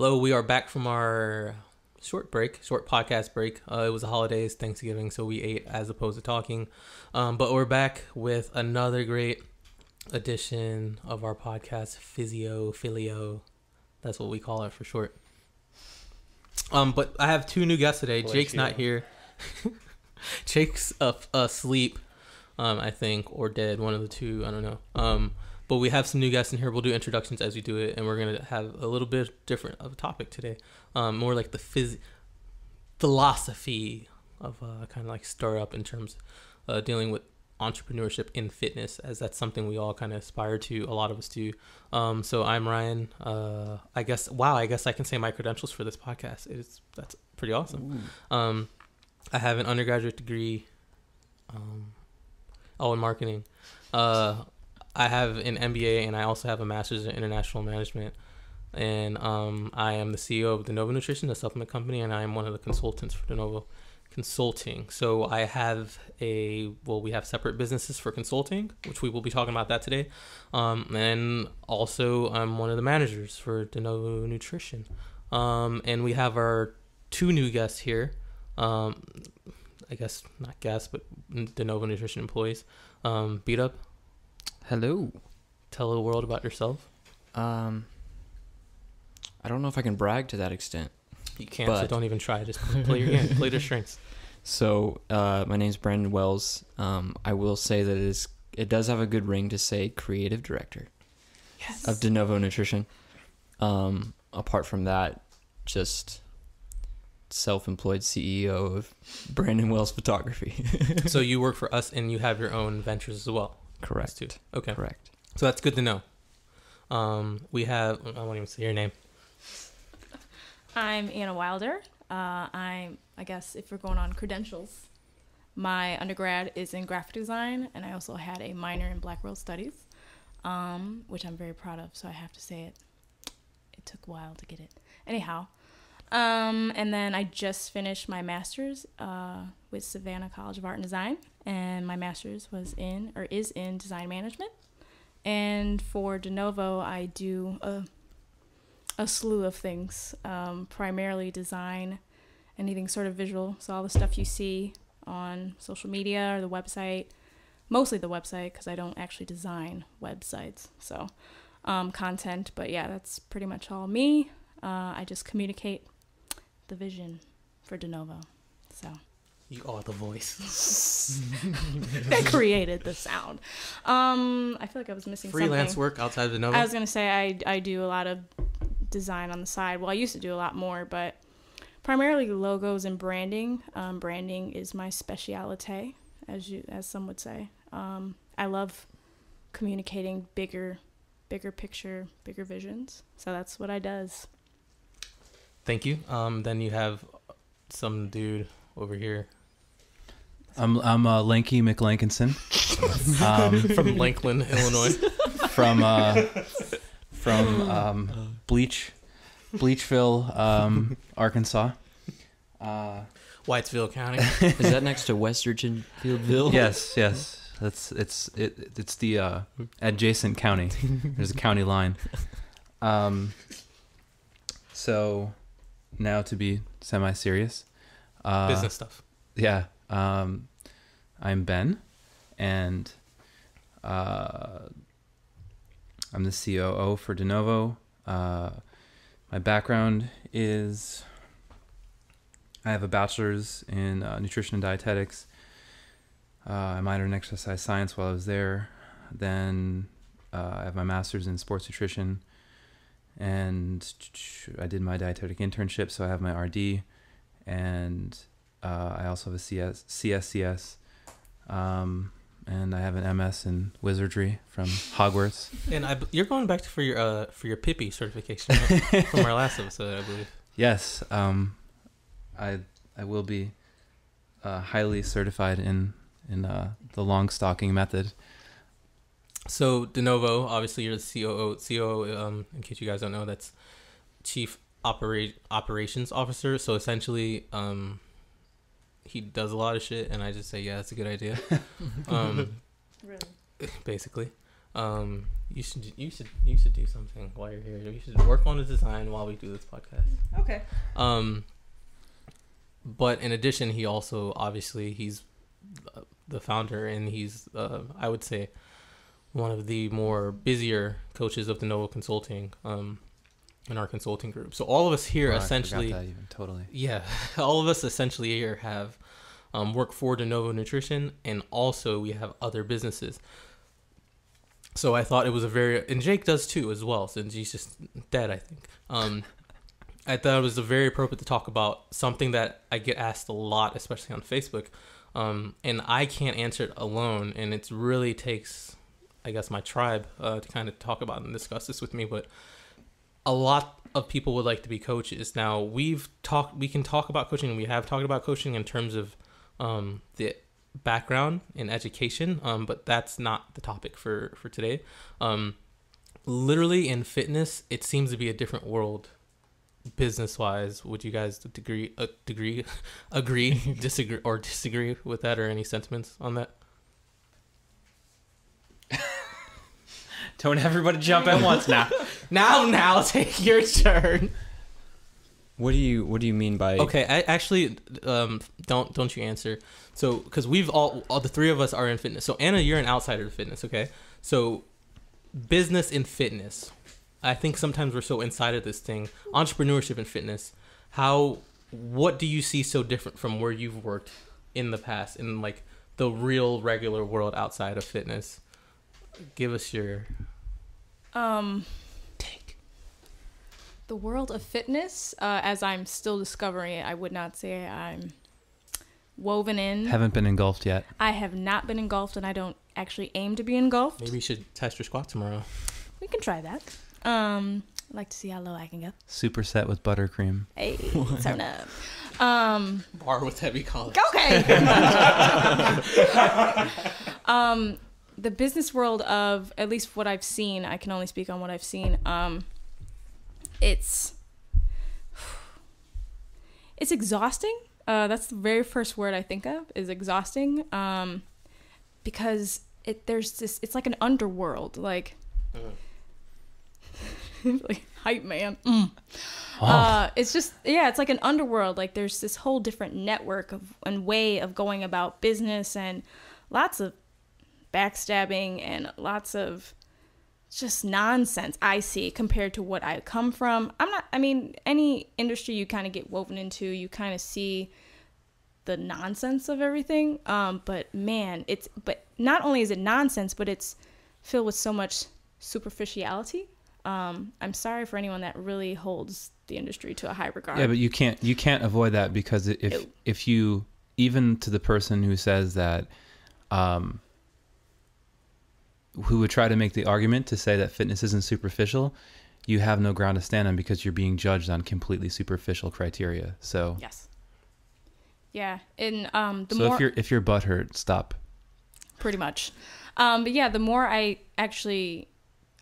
Hello, we are back from our short break, short podcast break. Uh, it was the holidays, Thanksgiving, so we ate as opposed to talking. Um, but we're back with another great edition of our podcast, Physio Filio. That's what we call it for short. Um, but I have two new guests today. Jake's not here. Jake's up asleep, um, I think, or dead. One of the two. I don't know. Um, but we have some new guests in here. We'll do introductions as we do it, and we're gonna have a little bit different of a topic today. Um, more like the phys- philosophy of uh, kind of like startup in terms uh, dealing with entrepreneurship in fitness, as that's something we all kind of aspire to. A lot of us do. Um, so I'm Ryan. Uh, I guess wow. I guess I can say my credentials for this podcast. It's that's pretty awesome. Um, I have an undergraduate degree. Um, oh, in marketing. Uh, I have an MBA and I also have a master's in international management. And um, I am the CEO of DeNovo Nutrition, a supplement company, and I am one of the consultants for DeNovo Consulting. So I have a well, we have separate businesses for consulting, which we will be talking about that today. Um, and also, I'm one of the managers for DeNovo Nutrition. Um, and we have our two new guests here. Um, I guess not guests, but DeNovo Nutrition employees. Um, beat up. Hello. Tell the world about yourself. Um, I don't know if I can brag to that extent. You can't, so But- don't even try. Just play your game, play your strengths. So, uh, my name's Brandon Wells. Um, I will say that it is it does have a good ring to say creative director Yes. of De Novo Nutrition. Um, apart from that, just self-employed CEO of Brandon Wells Photography. so you work for us, and you have your own ventures as well. Correct. too. Okay. Correct. So that's good to know. Um, we have. I won't even say your name. I'm Anna Wilder. Uh, I'm, I guess, if we're going on credentials, my undergrad is in graphic design, and I also had a minor in Black World Studies, um, which I'm very proud of. So I have to say it. It took a while to get it. Anyhow, um, and then I just finished my master's uh, with Savannah College of Art and Design, and my master's was in or is in design management. And for De Novo, I do a a slew of things, um, primarily design, anything sort of visual. So all the stuff you see on social media or the website, mostly the website because I don't actually design websites. So um, content, but yeah, that's pretty much all me. Uh, I just communicate the vision for De Novo. So You are the voice. I created the sound. Um, I feel like I was missing Freelance something. work outside of De Novo. I was gonna say I I do a lot of design on the side. Well, I used to do a lot more, but primarily logos and branding. Um, branding is my specialite, as you as some would say. Um, I love communicating bigger, bigger picture, bigger visions. So that's what I does. Thank you. Um, then you have some dude over here I'm I'm uh, Lanky McLankinson um, from Lakeland, Illinois. from uh, from um, Bleach Bleachville, um, Arkansas. Uh, Whitesville County. Is that next to West Fieldville? yes, yes, that's it's it it's the uh, adjacent county. There's a county line. Um, so now to be semi serious. Uh, Business stuff. Yeah. Um, I'm Ben, and uh, I'm the COO for De Novo. Uh, my background is I have a bachelor's in uh, nutrition and dietetics. Uh, I minored in exercise science while I was there. Then uh, I have my master's in sports nutrition, and I did my dietetic internship, so I have my RD, and uh, I also have a CS, CSCS, um, and I have an MS in wizardry from Hogwarts. And I, you're going back for your uh, for your Pippi certification right? from our last episode, I believe. Yes, um, I I will be uh, highly certified in in uh, the Longstocking method. So De Novo, obviously you're the COO. COO, um, in case you guys don't know, that's Chief Operate Operations Officer. So essentially, um, he does a lot of shit, and I just say, yeah, that's a good idea. um, Really? basically. Um, you should you should you should do something while you're here. You should work on the design while we do this podcast. Okay. Um, but in addition, he also obviously he's uh, the founder and he's uh, I would say one of the more busier coaches of De Novo Consulting um, in our consulting group. So all of us here Oh, I essentially, even, totally. yeah, all of us essentially here have um, work for Denovo Nutrition, and also we have other businesses. So I thought it was a very, and Jake does too as well, since he's just dead, I think. Um, I thought it was a very appropriate to talk about something that I get asked a lot, especially on Facebook, um, and I can't answer it alone, and it really takes, I guess, my tribe uh, to kind of talk about and discuss this with me. But a lot of people would like to be coaches. Now we've talked, we can talk about coaching, we have talked about coaching in terms of um, the background in education, um, but that's not the topic for for today. Um, literally in fitness, it seems to be a different world, business wise. Would you guys degree uh, degree agree disagree or disagree with that or any sentiments on that? Don't everybody jump at once now. Now, now, take your turn. What do you What do you mean by Okay, I actually um don't don't you answer. So because we've all all the three of us are in fitness. So Anna, you're an outsider to fitness. Okay, so business in fitness. I think sometimes we're so inside of this thing. Entrepreneurship in fitness. How? What do you see so different from where you've worked in the past in like the real regular world outside of fitness? Give us your Um, take. the world of fitness, uh, as I'm still discovering it, I would not say I'm woven in. Haven't been engulfed yet. I have not been engulfed, and I don't actually aim to be engulfed. Maybe you should test your squat tomorrow. We can try that. Um, I'd like to see how low I can go. Superset with buttercream. Hey, turn up. Um, Bar with heavy collars. okay. um, the business world of at least what I've seen, I can only speak on what I've seen. Um, it's it's exhausting. Uh, that's the very first word I think of is exhausting. Um, because it there's this it's like an underworld like like hype man. Mm. Uh, it's just yeah, it's like an underworld. Like there's this whole different network of and way of going about business and lots of backstabbing and lots of just nonsense I see compared to what I come from. I'm not I mean, any industry you kind of get woven into, you kind of see the nonsense of everything. Um, but man, it's but not only is it nonsense, but it's filled with so much superficiality. Um, I'm sorry for anyone that really holds the industry to a high regard. Yeah, but you can't you can't avoid that because if Ew. if you even to the person who says that, um, who would try to make the argument to say that fitness isn't superficial, you have no ground to stand on because you're being judged on completely superficial criteria. So yes. Yeah, and um, the so more if your if your butt hurt, stop. pretty much. Um, but yeah, the more I actually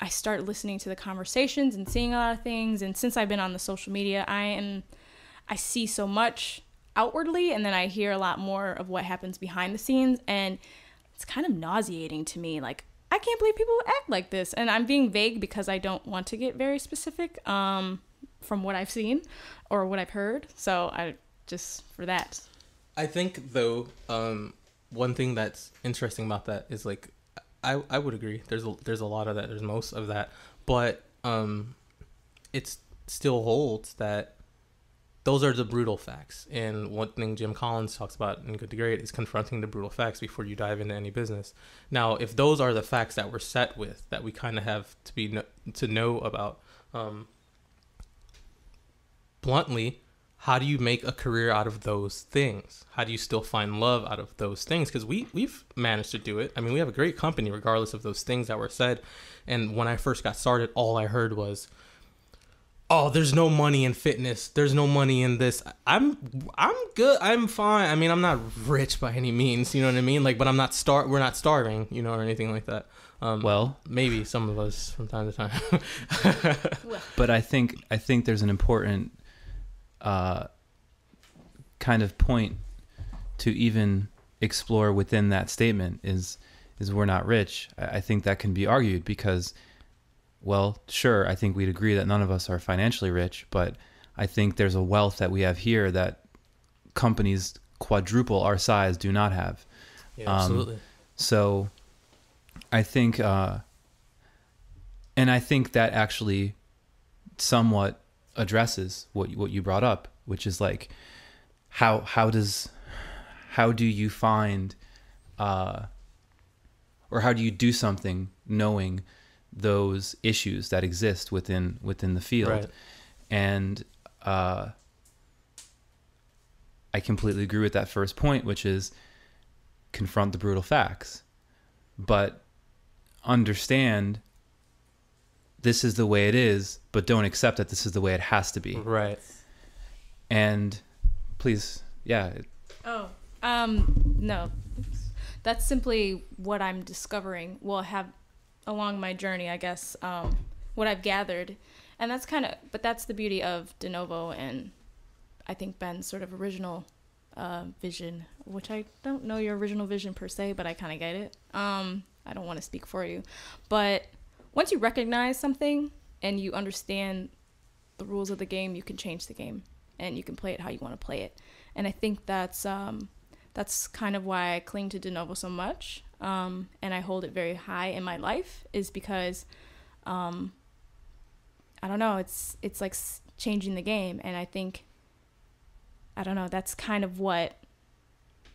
I start listening to the conversations and seeing a lot of things, and since I've been on the social media, I am I see so much outwardly, and then I hear a lot more of what happens behind the scenes, and it's kind of nauseating to me. Like I can't believe people act like this, and I'm being vague because I don't want to get very specific um, from what I've seen or what I've heard. So I just for that. I think though, um, one thing that's interesting about that is like, I I would agree. There's a, there's a lot of that. There's most of that, but um, it's still holds that those are the brutal facts. And one thing Jim Collins talks about in Good to Great is confronting the brutal facts before you dive into any business. Now, if those are the facts that we're set with, that we kind of have to be kn- to know about, um, bluntly, how do you make a career out of those things? How do you still find love out of those things? Because we we've managed to do it. I mean, we have a great company regardless of those things that were said. And when I first got started, all I heard was, "Oh, there's no money in fitness. There's no money in this." I'm I'm good. I'm fine. I mean, I'm not rich by any means. You know what I mean? Like, but I'm not star. We're not starving. You know, or anything like that. Um, Well, maybe some of us from time to time. but I think I think there's an important uh, kind of point to even explore within that statement is is we're not rich. I, I think that can be argued because, well, sure, I think we'd agree that none of us are financially rich, but I think there's a wealth that we have here that companies quadruple our size do not have. Yeah, Um, absolutely. So I think, uh, and I think that actually somewhat addresses what what you brought up, which is like how how does how do you find uh, or how do you do something knowing those issues that exist within within the field Right. and uh, I completely agree with that first point, which is confront the brutal facts, but understand this is the way it is, but don't accept that this is the way it has to be. Right. And please, yeah, Oh, um, no. That's simply what I'm discovering. Well, have along my journey, I guess, um, what I've gathered. And that's kind of, but that's the beauty of De Novo and I think Ben's sort of original uh, vision, which I don't know your original vision per se, but I kind of get it. Um, I don't want to speak for you. But once you recognize something and you understand the rules of the game, you can change the game and you can play it how you want to play it and I think that's um, that's kind of why I cling to De Novo so much, um, and I hold it very high in my life, is because um, I don't know, it's it's like changing the game, and I think I don't know, that's kind of what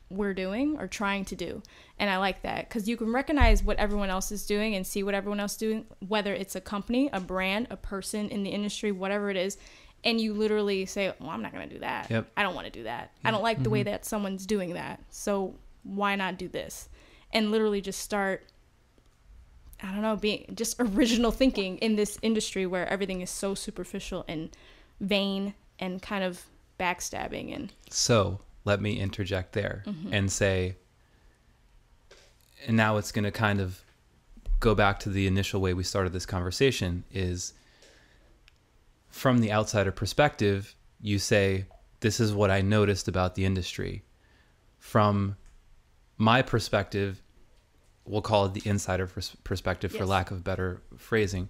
we're doing or trying to do, and I like that because you can recognize what everyone else is doing and see what everyone else is doing, whether it's a company, a brand, a person in the industry, whatever it is, and you literally say, "Well, I'm not going to do that. Yep. I don't want to do that. I don't like the way that someone's doing that. So why not do this?" And literally just start I don't know, being just original thinking in this industry where everything is so superficial and vain and kind of backstabbing and So let me interject there mm-hmm. and say, and now it's going to kind of go back to the initial way we started this conversation is from the outsider perspective, you say, This is what I noticed about the industry. From my perspective, we'll call it the insider pers- perspective for lack of better phrasing.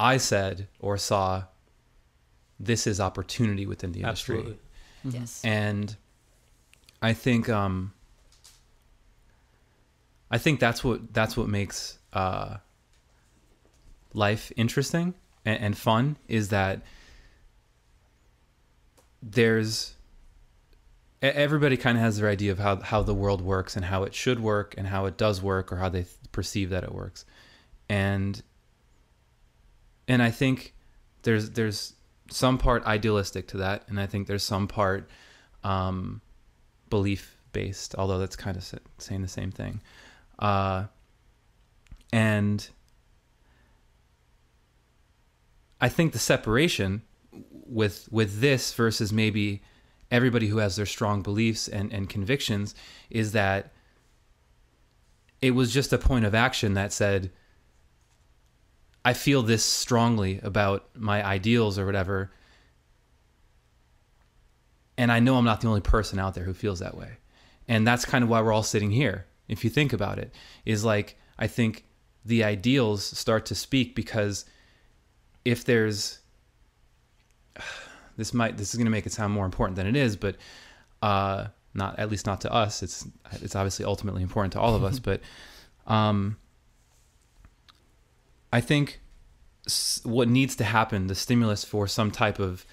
I said or saw, this is opportunity within the industry Absolutely. yes. and I think um, I think that's what that's what makes uh, life interesting and, and fun is that there's everybody kind of has their idea of how how the world works and how it should work and how it does work or how they th- perceive that it works and and I think there's there's some part idealistic to that and I think there's some part um, belief based, although that's kind of saying the same thing. Uh, and I think the separation with with this versus maybe everybody who has their strong beliefs and, and convictions is that it was just a point of action that said, I feel this strongly about my ideals or whatever and I know I'm not the only person out there who feels that way. And that's kind of why we're all sitting here. If you think about it, is like I think the ideals start to speak because if there's this might this is going to make it sound more important than it is, but uh, not at least not to us. It's it's obviously ultimately important to all of us, but um, I think what needs to happen, the stimulus for some type of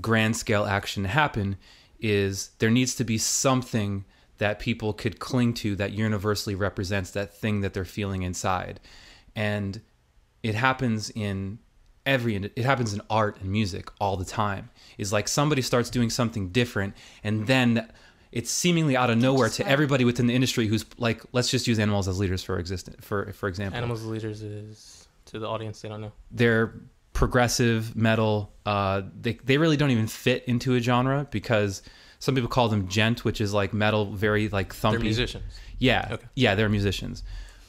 grand scale action to happen is there needs to be something that people could cling to that universally represents that thing that they're feeling inside and it happens in every it happens in art and music all the time is like somebody starts doing something different and then it's seemingly out of nowhere to everybody within the industry who's like let's just use animals as leaders for existence for for example Animals as leaders is to the audience they don't know. they're progressive metal. Uh, they they really don't even fit into a genre because some people call them djent, which is like metal, very like thumpy. They're musicians. Yeah, Okay. yeah, they're musicians.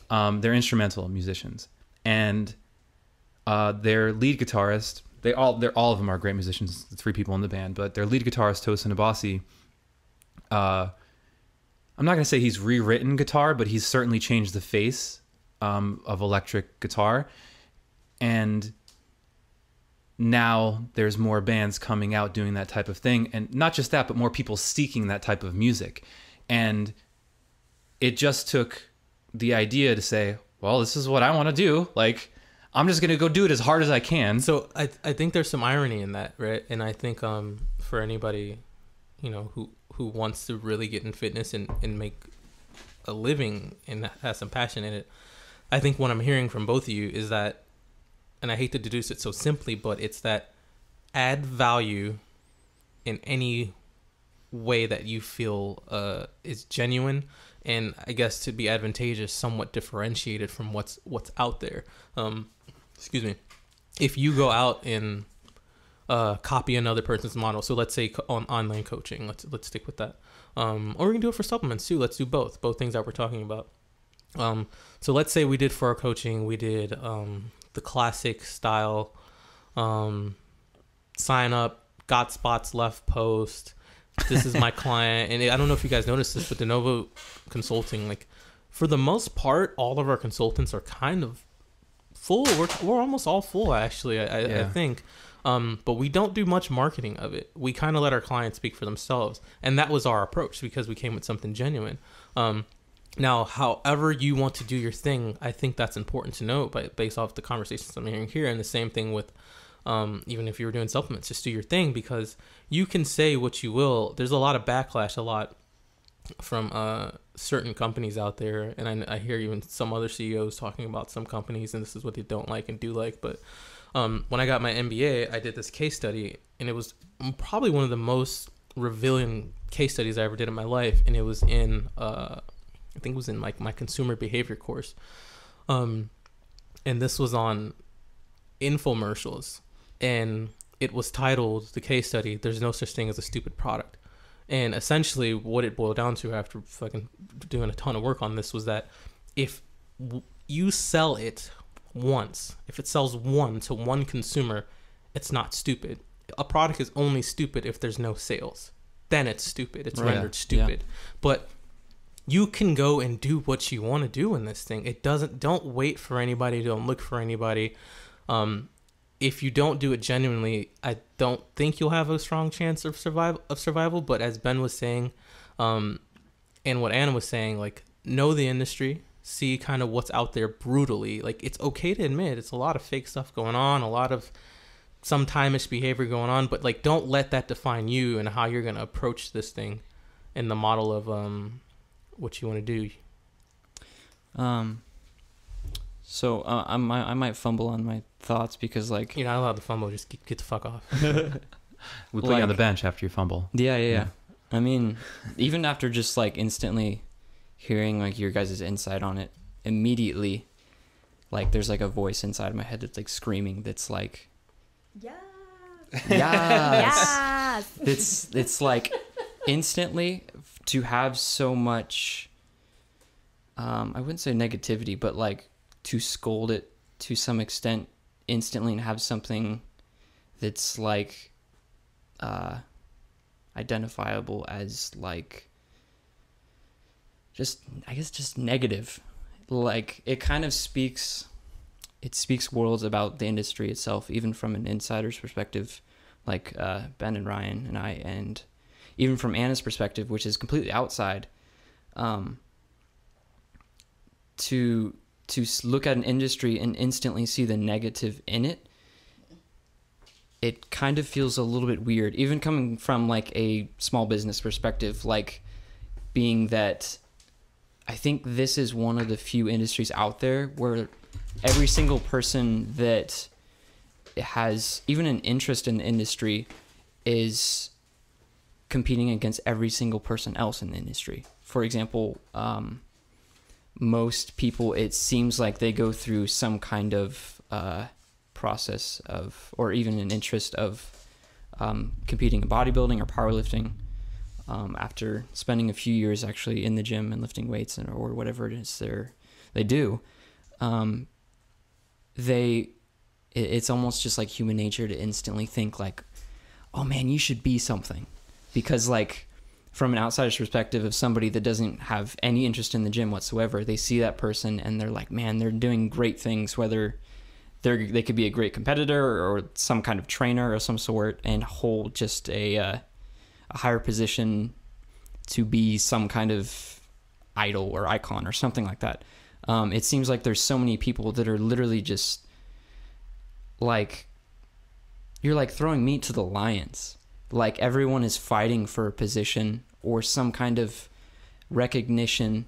Um, they're instrumental musicians, and uh, their lead guitarist. They all they're all of them are great musicians. The three people in the band, but their lead guitarist Tosin Abasi, uh, I'm not going to say he's rewritten guitar, but he's certainly changed the face um, of electric guitar. And now there's more bands coming out doing that type of thing. And not just that, but more people seeking that type of music. And it just took the idea to say, well, this is what I want to do. Like, I'm just to go do it as hard as I can. So I I think there's some irony in that, right? And I think um for anybody, you know, who who wants to really get in fitness and and make a living and has some passion in it, I think what I'm hearing from both of you is that, and I hate to deduce it so simply, but it's that add value in any way that you feel uh, is genuine and I guess to be advantageous, somewhat differentiated from what's what's out there. Um, excuse me. If you go out and uh, copy another person's model, so let's say on online coaching, let's let's stick with that, um, or we can do it for supplements too. Let's do both, both things that we're talking about. Um, so let's say we did for our coaching, we did um, the classic style um, sign up, got spots left post. This is my client, and I don't know if you guys noticed this, but De Novo Consulting, like for the most part, all of our consultants are kind of full. We're we're almost all full actually. I, I, I think. Um, but we don't do much marketing of it. We kind of let our clients speak for themselves, and that was our approach because we came with something genuine. Um, now, however you want to do your thing, I think that's important to note, but based off the conversations I'm hearing here, and the same thing with, um, even if you were doing supplements, just do your thing because you can say what you will. There's a lot of backlash, a lot from uh, certain companies out there, and I, I hear even some other CEOs talking about some companies, and this is what they don't like and do like. But um, when I got my MBA, I did this case study, and it was probably one of the most revealing case studies I ever did in my life, and it was in uh, I think it was in like my consumer behavior course. Um, and this was on infomercials, and it was titled the case study. There's no such thing as a stupid product. And essentially, what it boiled down to after fucking doing a ton of work on this was that if you sell it once, if it sells one to one consumer, it's not stupid. A product is only stupid if there's no sales. Then it's stupid. It's Right. rendered stupid. But you can go and do what you want to do in this thing. It doesn't. Don't wait for anybody. Don't look for anybody. Um, if you don't do it genuinely, I don't think you'll have a strong chance of survival. Of survival. But as Ben was saying, um, and what Anna was saying, like know the industry, see kind of what's out there brutally. Like it's okay to admit it's a lot of fake stuff going on, a lot of sometime-ish behavior going on, but like don't let that define you and how you're gonna approach this thing in the model of um what you want to do. Um. So uh, I might I might fumble on my thoughts because like You're not allowed to fumble. Just get, get the fuck off. We put you on Like- the bench after you fumble. yeah yeah yeah. Yeah. I mean, even after just like instantly hearing like your guys' insight on it, immediately, like there's like a voice inside of my head that's like screaming. That's like Yeah. yes. Yes. it's it's like instantly to have so much um i wouldn't say negativity but like to scold it to some extent instantly and have something that's like uh identifiable as like just i guess just negative. Like it kind of speaks it speaks worlds about the industry itself even from an insider's perspective like uh, Ben and Ryan and I, and even from Anna's perspective, which is completely outside, um, to to look at an industry and instantly see the negative in it, it kind of feels a little bit weird, even coming from like a small business perspective, like being that I think this is one of the few industries out there where every single person that has even an interest in the industry is competing against every single person else in the industry. For example, um, most people, it seems like they go through some kind of uh, process of, or even an interest of um, competing in bodybuilding or powerlifting um, after spending a few years actually in the gym and lifting weights and, or whatever it is they do. Um, they it- it's almost just like human nature to instantly think like oh man you should be something because like from an outsider's perspective of somebody that doesn't have any interest in the gym whatsoever, they see that person and they're like, man, they're doing great things, whether they're they could be a great competitor or some kind of trainer of some sort and hold just a uh, a higher position to be some kind of idol or icon or something like that. Um, it seems like there's so many people that are literally just like you're like throwing meat to the lions. Like everyone is fighting for a position or some kind of recognition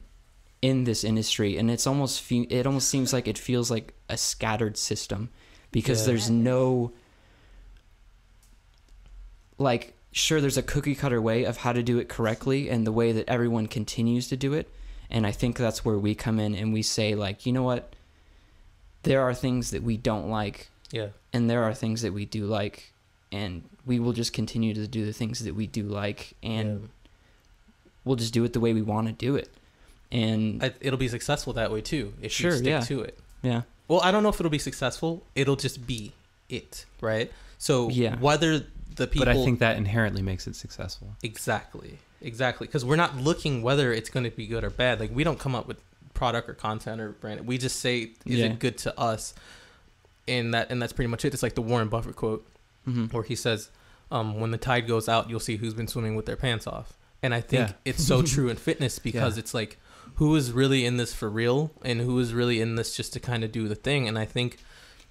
in this industry, and it's almost fe- it almost seems like it feels like a scattered system because Yeah. there's no like sure there's a cookie cutter way of how to do it correctly and the way that everyone continues to do it and i think that's where we come in and we say like you know what there are things that we don't like Yeah. and there are things that we do like and we will just continue to do the things that we do like and Yeah. We'll just do it the way we want to do it and I, it'll be successful that way too if Sure, you stick yeah. to it. yeah Well, I don't know if it'll be successful. It'll just be it, right? So Yeah. whether the people, but I think that inherently makes it successful. exactly, exactly, because we're not looking whether it's going to be good or bad. Like we don't come up with product or content or brand. We just say, is Yeah. it good to us? And that and that's pretty much it. It's like the Warren Buffett quote hmm where he says, um, "When the tide goes out, you'll see who's been swimming with their pants off." And I think Yeah. it's so true in fitness because Yeah. it's like, who is really in this for real, and who is really in this just to kind of do the thing. And I think,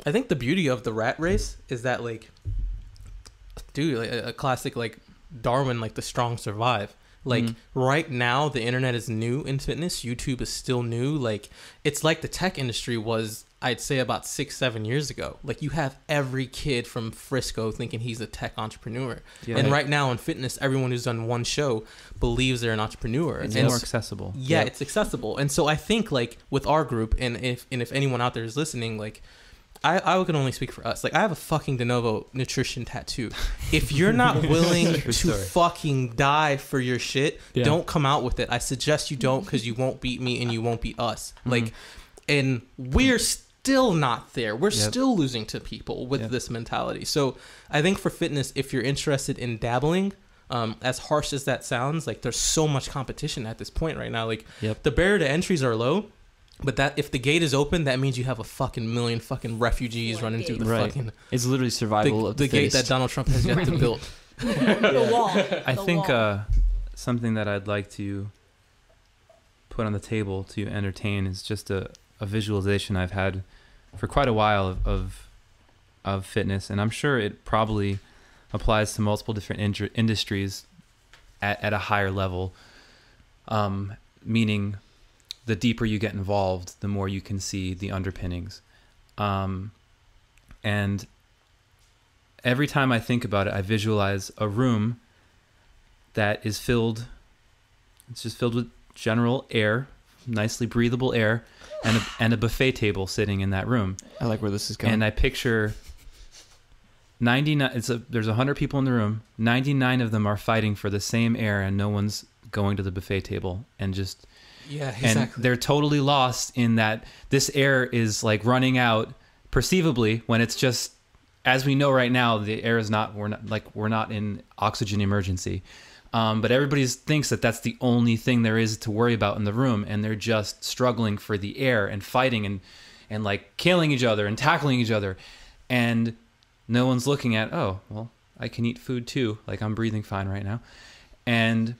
I think the beauty of the rat race is that like, dude, like, a classic like Darwin, like the strong survive. Like Mhm. right now, the internet is new in fitness. YouTube is still new. Like it's like the tech industry was, I'd say, about six, seven years ago. Like you have every kid from Frisco thinking he's a tech entrepreneur. Yeah. And right now in fitness, everyone who's done one show believes they're an entrepreneur. It's and more accessible. yeah, Yep. it's accessible. And so I think like with our group, and if and if anyone out there is listening, like I, I can only speak for us. Like I have a fucking de novo nutrition tattoo. If you're not willing to story. fucking die for your shit, Yeah. don't come out with it. I suggest you don't because you won't beat me and you won't beat us. Mhm. Like, and we're still not there. We're Yep. still losing to people with Yep. this mentality. So I think for fitness, if you're interested in dabbling, um, as harsh as that sounds, like there's so much competition at this point right now. Like Yep. the barrier to entries are low, but that if the gate is open, that means you have a fucking million fucking refugees running through the Right. fucking It's literally survival the, of the, the gate that. Donald Trump has yet to build. the wall. I The think wall. uh, something that I'd like to put on the table to entertain is just a, a visualization I've had for quite a while of, of of fitness, and I'm sure it probably applies to multiple different indru- industries at, at a higher level. Um, meaning, the deeper you get involved, the more you can see the underpinnings. Um, and every time I think about it, I visualize a room that is filled. It's just filled with general air, nicely breathable air, and a, and a buffet table sitting in that room. I like where this is going. And I picture 99 it's a there's 100 people in the room. 99 of them are fighting for the same air and no one's going to the buffet table and just Yeah, exactly. and they're totally lost in that this air is like running out perceivably when it's just as we know right now the air is not we're not like we're not in oxygen emergency um, but everybody thinks that that's the only thing there is to worry about in the room and they're just struggling for the air and fighting and and like killing each other and tackling each other. And no one's looking at oh well i can eat food too. Like i'm breathing fine right now. And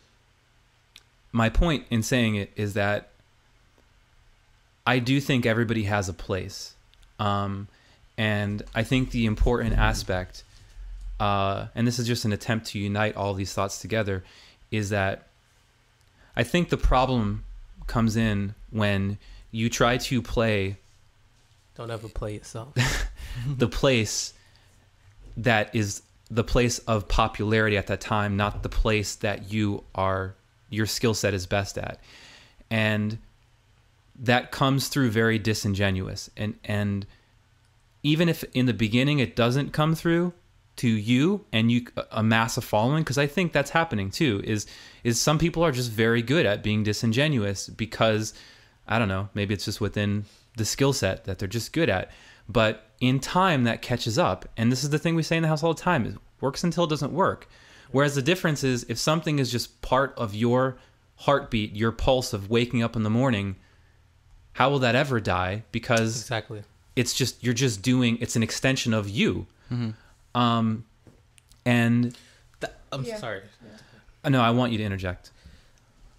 my point in saying it is that I do think everybody has a place. Um, and I think the important aspect, uh, and this is just an attempt to unite all these thoughts together, is that I think the problem comes in when you try to play Don't ever play yourself. the place that is the place of popularity at that time, not the place that you are your skill set is best at. And that comes through very disingenuous. And and even if in the beginning it doesn't come through to you and you amass a following because I think that's happening too is is some people are just very good at being disingenuous because I don't know, maybe it's just within the skill set that they're just good at. But in time that catches up. And this is the thing we say in the house all the time, is works until it doesn't work. Whereas the difference is if something is just part of your heartbeat, your pulse of waking up in the morning, how will that ever die? Because Exactly. it's just you're just doing it's an extension of you. Mm-hmm. Um, and Th- I'm Yeah. sorry. uh, no, I want you to interject.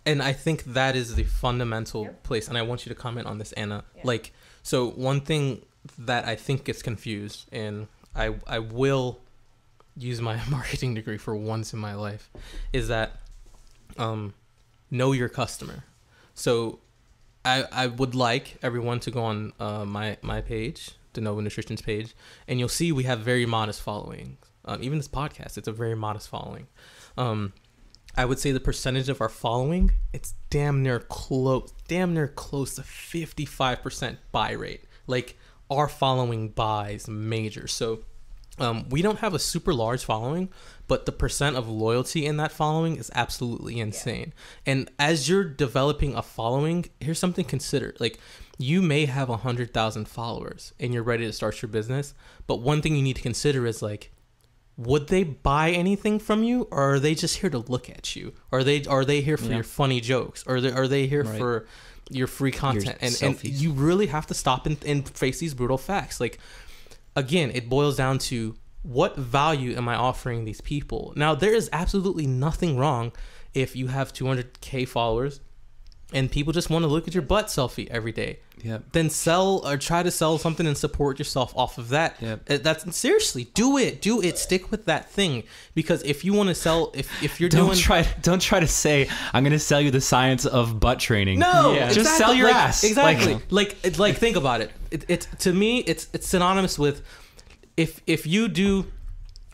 and I think that is the fundamental Yep. place. And I want you to comment on this, Anna. Yeah. Like, so one thing that I think gets confused, and I I will use my marketing degree for once in my life, is that um, know your customer. So I I would like everyone to go on uh, my my page, De Novo Nutrition's page, and you'll see we have very modest followings. Um, even this podcast, it's a very modest following. Um, I would say the percentage of our following, it's damn near close, damn near close to 55% buy rate. Like our following buys major. So um, we don't have a super large following, but the percent of loyalty in that following is absolutely insane. And as you're developing a following, here's something to consider. Like you may have a hundred thousand followers and you're ready to start your business, but one thing you need to consider is like would they buy anything from you or are they just here to look at you are they are they here for Yeah. your funny jokes or are they, are they here Right. for your free content and, and selfies. you really have to stop and, and face these brutal facts like again it boils down to what value am i offering these people now there is absolutely nothing wrong if you have 200k followers and people just want to look at your butt selfie every day Yep. then sell or try to sell something and support yourself off of that. Yep. Uh, That's seriously do it, do it. Stick with that thing because if you want to sell, if if you're Don't doing try. Don't try to say I'm going to sell you the science of butt training. no, Yeah. Just sell your like- ass. Exactly. Like- Like like, like think about it. it. It's to me, it's it's synonymous with if if you do.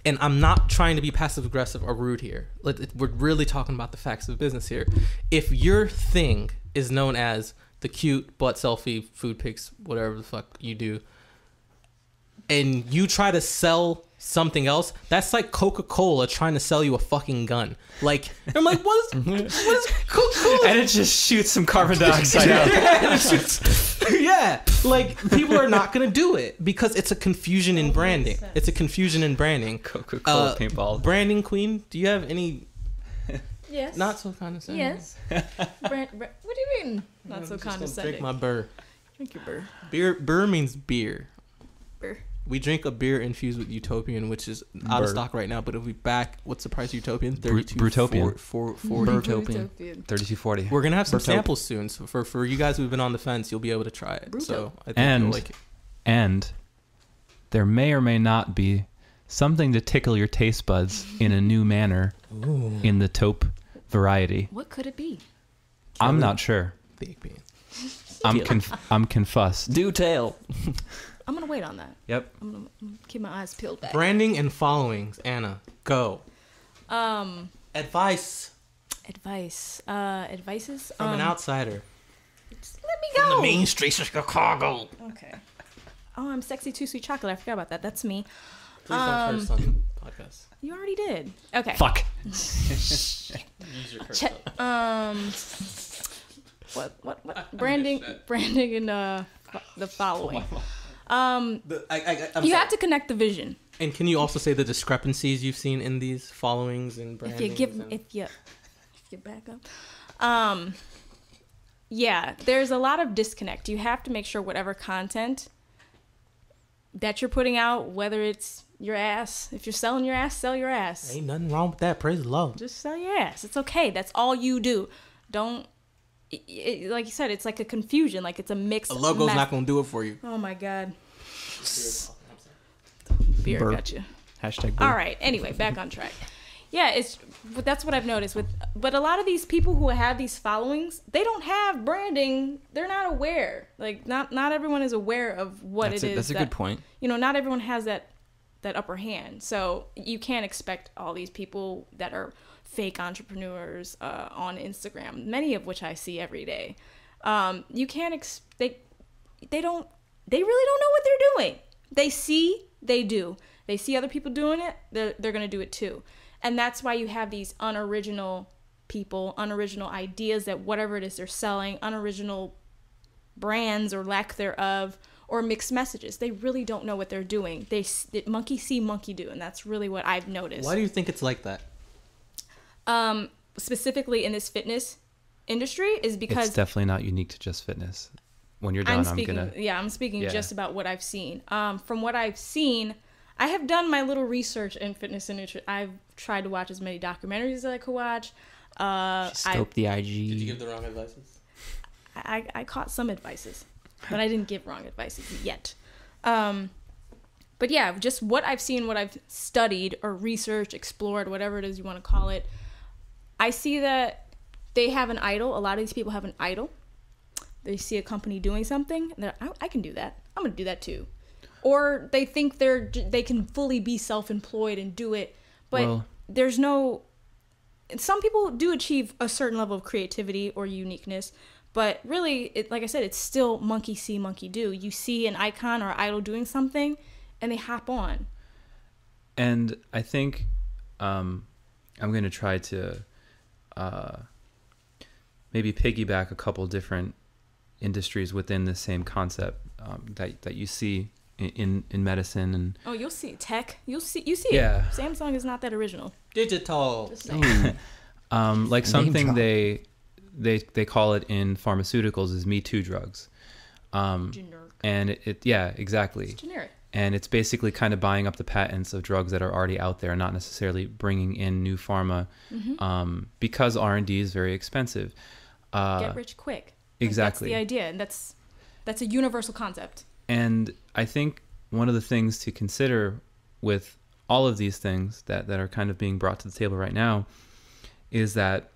And I'm not trying to be passive aggressive or rude here. We're really talking about the facts of business here. If your thing is known as the cute butt selfie, food pics, whatever the fuck you do, and you try to sell something else, that's like Coca Cola trying to sell you a fucking gun. Like, I'm like, what is, what is Coca Cola? And it just shoots some carbon dioxide out. yeah, it's just- yeah, like people are not gonna do it because it's a confusion in branding. It's a confusion in branding. Coca-Cola Uh, paintball. Branding queen, do you have any Yes. not so condescending? Yes. Brand, brand, what do you mean? Not I'm so just condescending. Drink my burr. Drink your burr. Beer. Burr means beer. Burr. We drink a beer infused with Utopian, which is out of stock right now. But if we back, what's the price of Utopian? Bru- Brutopian. four- four- 40. Burtopian. Burtopian. 3240. We're gonna have some Burtop. samples soon. So for for you guys who've been on the fence, you'll be able to try it. So I think And- you'll like it. And there may or may not be something to tickle your taste buds in a new manner in the taupe variety. What could it be? I'm not sure. Baked bean. I'm conf- I'm confussed. Do tell. I'm gonna wait on that. Yep. I'm gonna, I'm gonna keep my eyes peeled back. Branding and followings, Anna. Go. Um, Advice advice. Uh, advices from um, an outsider. just Let me go. From go. the main streets of Chicago. Okay. Oh, I'm sexy too sweet chocolate. I forgot about that. That's me. Please Um, don't curse on podcast. You already did. Okay. Fuck. Use your curse. Che- um, what what what? Branding, branding, and uh, the following. Um, The- I, I, I'm you sorry. have to connect the vision. And can you also say the discrepancies you've seen in these followings and If you give, if you, if you back up, um, yeah, there's a lot of disconnect. You have to make sure whatever content that you're putting out, whether it's your ass, if you're selling your ass, sell your ass. Ain't nothing wrong with that. Praise the Lord. Just sell your ass. It's okay. That's all you do. Don't. It, it- like you said, it's like a confusion. Like it's a mix. A logo's mess- not gonna do it for you. Oh my god. Beer Burp. got you. Hashtag. All right. Anyway, back on track. Yeah, it's but that's what I've noticed with but a lot of these people who have these followings, they don't have branding. They're not aware. Like not not everyone is aware of what that's it a, is. That's a good point. You know, not everyone has that that upper hand. So you can't expect all these people that are fake entrepreneurs uh, on Instagram, many of which I see every day. Um, you can't ex- they they don't they really don't know what they're doing. They see, they do. They see other people doing it, they're, they're going to do it too. And that's why you have these unoriginal people, unoriginal ideas that whatever it is they're selling, unoriginal brands or lack thereof, or mixed messages. They really don't know what they're doing. They monkey see, monkey do, and that's really what I've noticed. Why do you think it's like that? Um, specifically in this fitness industry is because it's definitely not unique to just fitness. When you're done, I'm I'm, speaking. gonna. Yeah, I'm speaking Yeah. just about what I've seen. Um, from what I've seen, I have done my little research in fitness industry. I've tried to watch as many documentaries as I could watch. Uh, I, Scope the IG. Did you give the wrong advices? I I caught some advices, but I didn't give wrong advices yet. Um, but yeah, just what I've seen, what I've studied or researched, explored, whatever it is you want to call it. I see that they have an idol. A lot of these people have an idol. They see a company doing something, and they're, I, I can do that. I'm gonna do that too. Or they think they're they can fully be self-employed and do it, but Well- there's no. Some people do achieve a certain level of creativity or uniqueness, but really, it, like I said, it's still monkey see, monkey do. You see an icon or idol doing something, and they hop on. and I think um, I'm going to try to uh, maybe piggyback a couple different industries within the same concept um, that that you see in, in in medicine and Oh, you'll see tech. You'll see. You see Yeah. it. Samsung is not that original. Digital. Um, like something they they they call it in pharmaceuticals is Me Too drugs. Um, generic. and it, it yeah exactly It's generic. And it's basically kind of buying up the patents of drugs that are already out there, not necessarily bringing in new pharma, Mm-hmm. um, because R and D is very expensive. Uh, Get rich quick. Like, exactly. That's the idea, and that's that's a universal concept. and I think one of the things to consider with all of these things that, that are kind of being brought to the table right now is that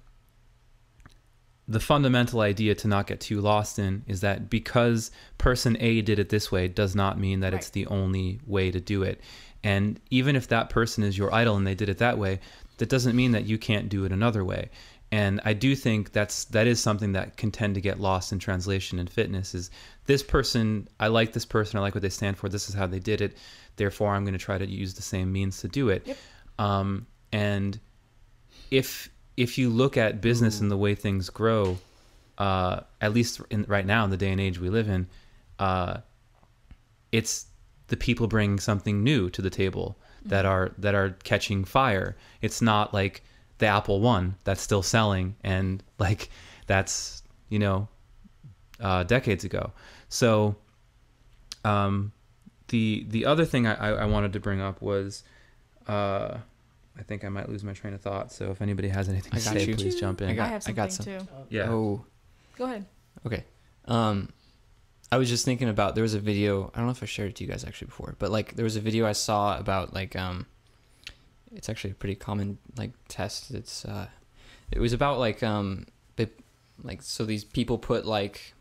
the fundamental idea to not get too lost in is that because person A did it this way does not mean that it's the only way to do it. And even if that person is your idol and they did it that way, that doesn't mean that you can't do it another way. And I do think that's that is something that can tend to get lost in translation and fitness is this person I like this person I like what they stand for this is how they did it therefore I'm going to try to use the same means to do it Yep. um, and if if you look at business and the way things grow uh, at least in, right now in the day and age we live in uh, it's the people bringing something new to the table that are that are catching fire. It's not like the apple one that's still selling and like that's you know uh, decades ago. So um, the the other thing I, I I wanted to bring up was uh, I think I might lose my train of thought. So if anybody has anything to I got say, you. please jump in. I got- I have I got something too. yeah. Oh, Go ahead. okay. Um, I was just thinking about there was a video. I don't know if I shared it to you guys actually before, but like there was a video I saw about like um, it's actually a pretty common like test. It's uh, it was about like um, they like so these people put like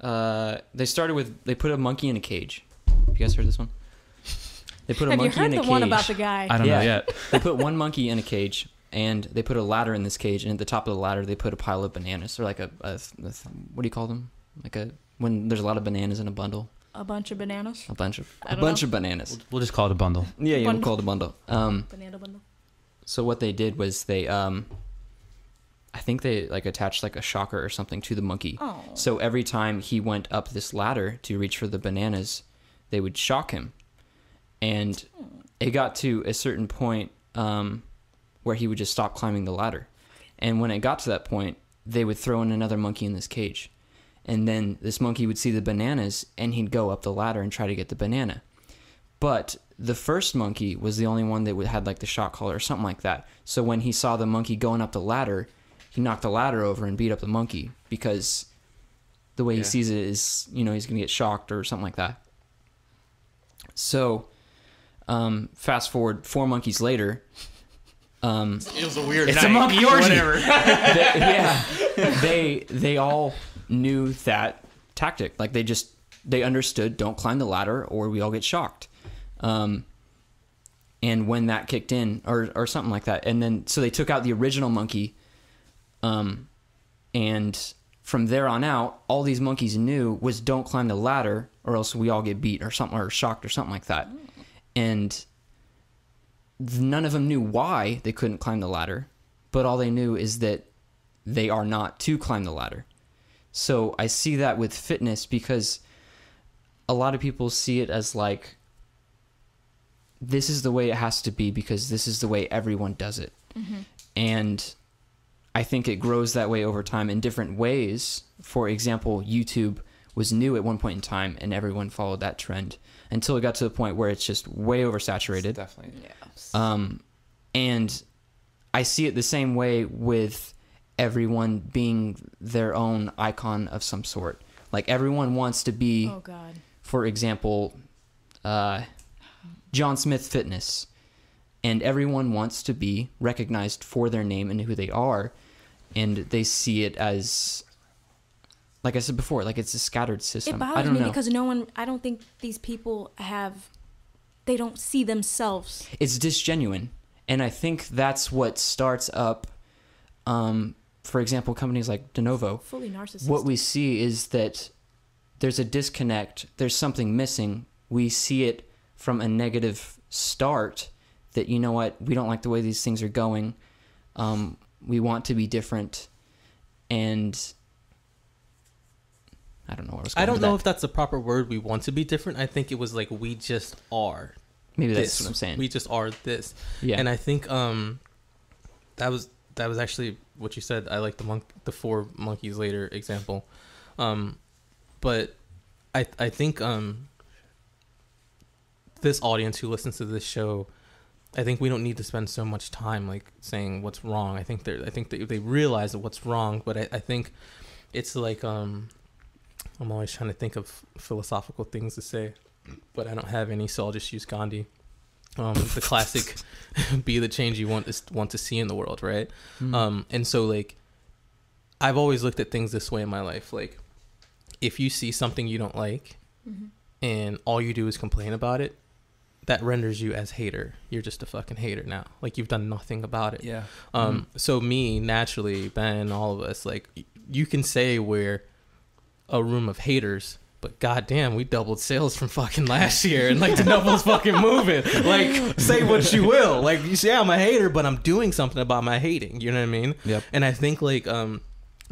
uh, they started with they put a monkey in a cage. Have You guys heard this one? They put a Have you monkey heard in a the cage. one about the guy? I don't know Yeah. yet. they put one monkey in a cage and they put a ladder in this cage and at the top of the ladder they put a pile of bananas or like a, a, a what do you call them like a when there's a lot of bananas in a bundle a bunch of bananas. a bunch of I a don't bunch know. of bananas We'll, we'll just call it a bundle. yeah yeah we'll Bundle. call it a bundle um Banana bundle. so what they did was they um i think they like attached like a shocker or something to the monkey Oh. so every time he went up this ladder to reach for the bananas, they would shock him. And it got to a certain point um, where he would just stop climbing the ladder. And when it got to that point, they would throw in another monkey in this cage. And then this monkey would see the bananas and he'd go up the ladder and try to get the banana. But the first monkey was the only one that would had like the shock collar or something like that. So when he saw the monkey going up the ladder, he knocked the ladder over and beat up the monkey because the way he sees it is, you know, he's gonna get shocked or something like that. So, um, fast forward four monkeys later, um, It was a weird It's a monkey orgy. Whatever. they, yeah, they they all knew that tactic. Like they just they understood don't climb the ladder or we all get shocked. Um, and when that kicked in, or or something like that, and then so they took out the original monkey, um, and from there on out, all these monkeys knew was don't climb the ladder or else we all get beat or something or shocked or something like that, and none of them knew why they couldn't climb the ladder, but all they knew is that they are not to climb the ladder. So I see that with fitness because a lot of people see it as like this is the way it has to be because this is the way everyone does it. Mm-hmm. and I think it grows that way over time in different ways. For example, YouTube was new at one point in time, and everyone followed that trend until it got to the point where it's just way oversaturated. Definitely. Yes. Um, and I see it the same way with everyone being their own icon of some sort. Like everyone wants to be, oh God. for example, uh, John Smith Fitness, and everyone wants to be recognized for their name and who they are, and they see it as, like I said before, like it's a scattered system. It I bothers don't me know. because no one. I don't think these people have. They don't see themselves. it's disgenuine and i think that's what starts up um, for example companies like De Novo. Fully narcissistic. what we see is that there's a disconnect there's something missing we see it from a negative start that you know what we don't like the way these things are going um, we want to be different and i don't know where I was going I don't know that. if that's the proper word. We want to be different. I think it was like we just are. maybe that's this. what i'm saying We just are this. yeah And I think um that was that was actually what you said. I like the monk the four monkeys later example. Um but I I think um this audience who listens to this show I think we don't need to spend so much time like saying what's wrong. I think they I think they they realize what's wrong, but I, I think it's like um I'm always trying to think of philosophical things to say, but I don't have any, so I'll just use Gandhi. Um, the classic be the change you want to want to see in the world, right? Mm. Um, and so like, I've always looked at things this way in my life. Like, if you see something you don't like, Mhm. and all you do is complain about it, that renders you as hater. You're just a fucking hater now. Like you've done nothing about it. Yeah. Um, so me naturally, Ben, all of us, like you can say we're a room of haters, but goddamn, we doubled sales from fucking last year, and like the numbers fucking moving. Like, say what you will, like you say I'm a hater, but I'm doing something about my hating. You know what I mean? Yep. And I think like um,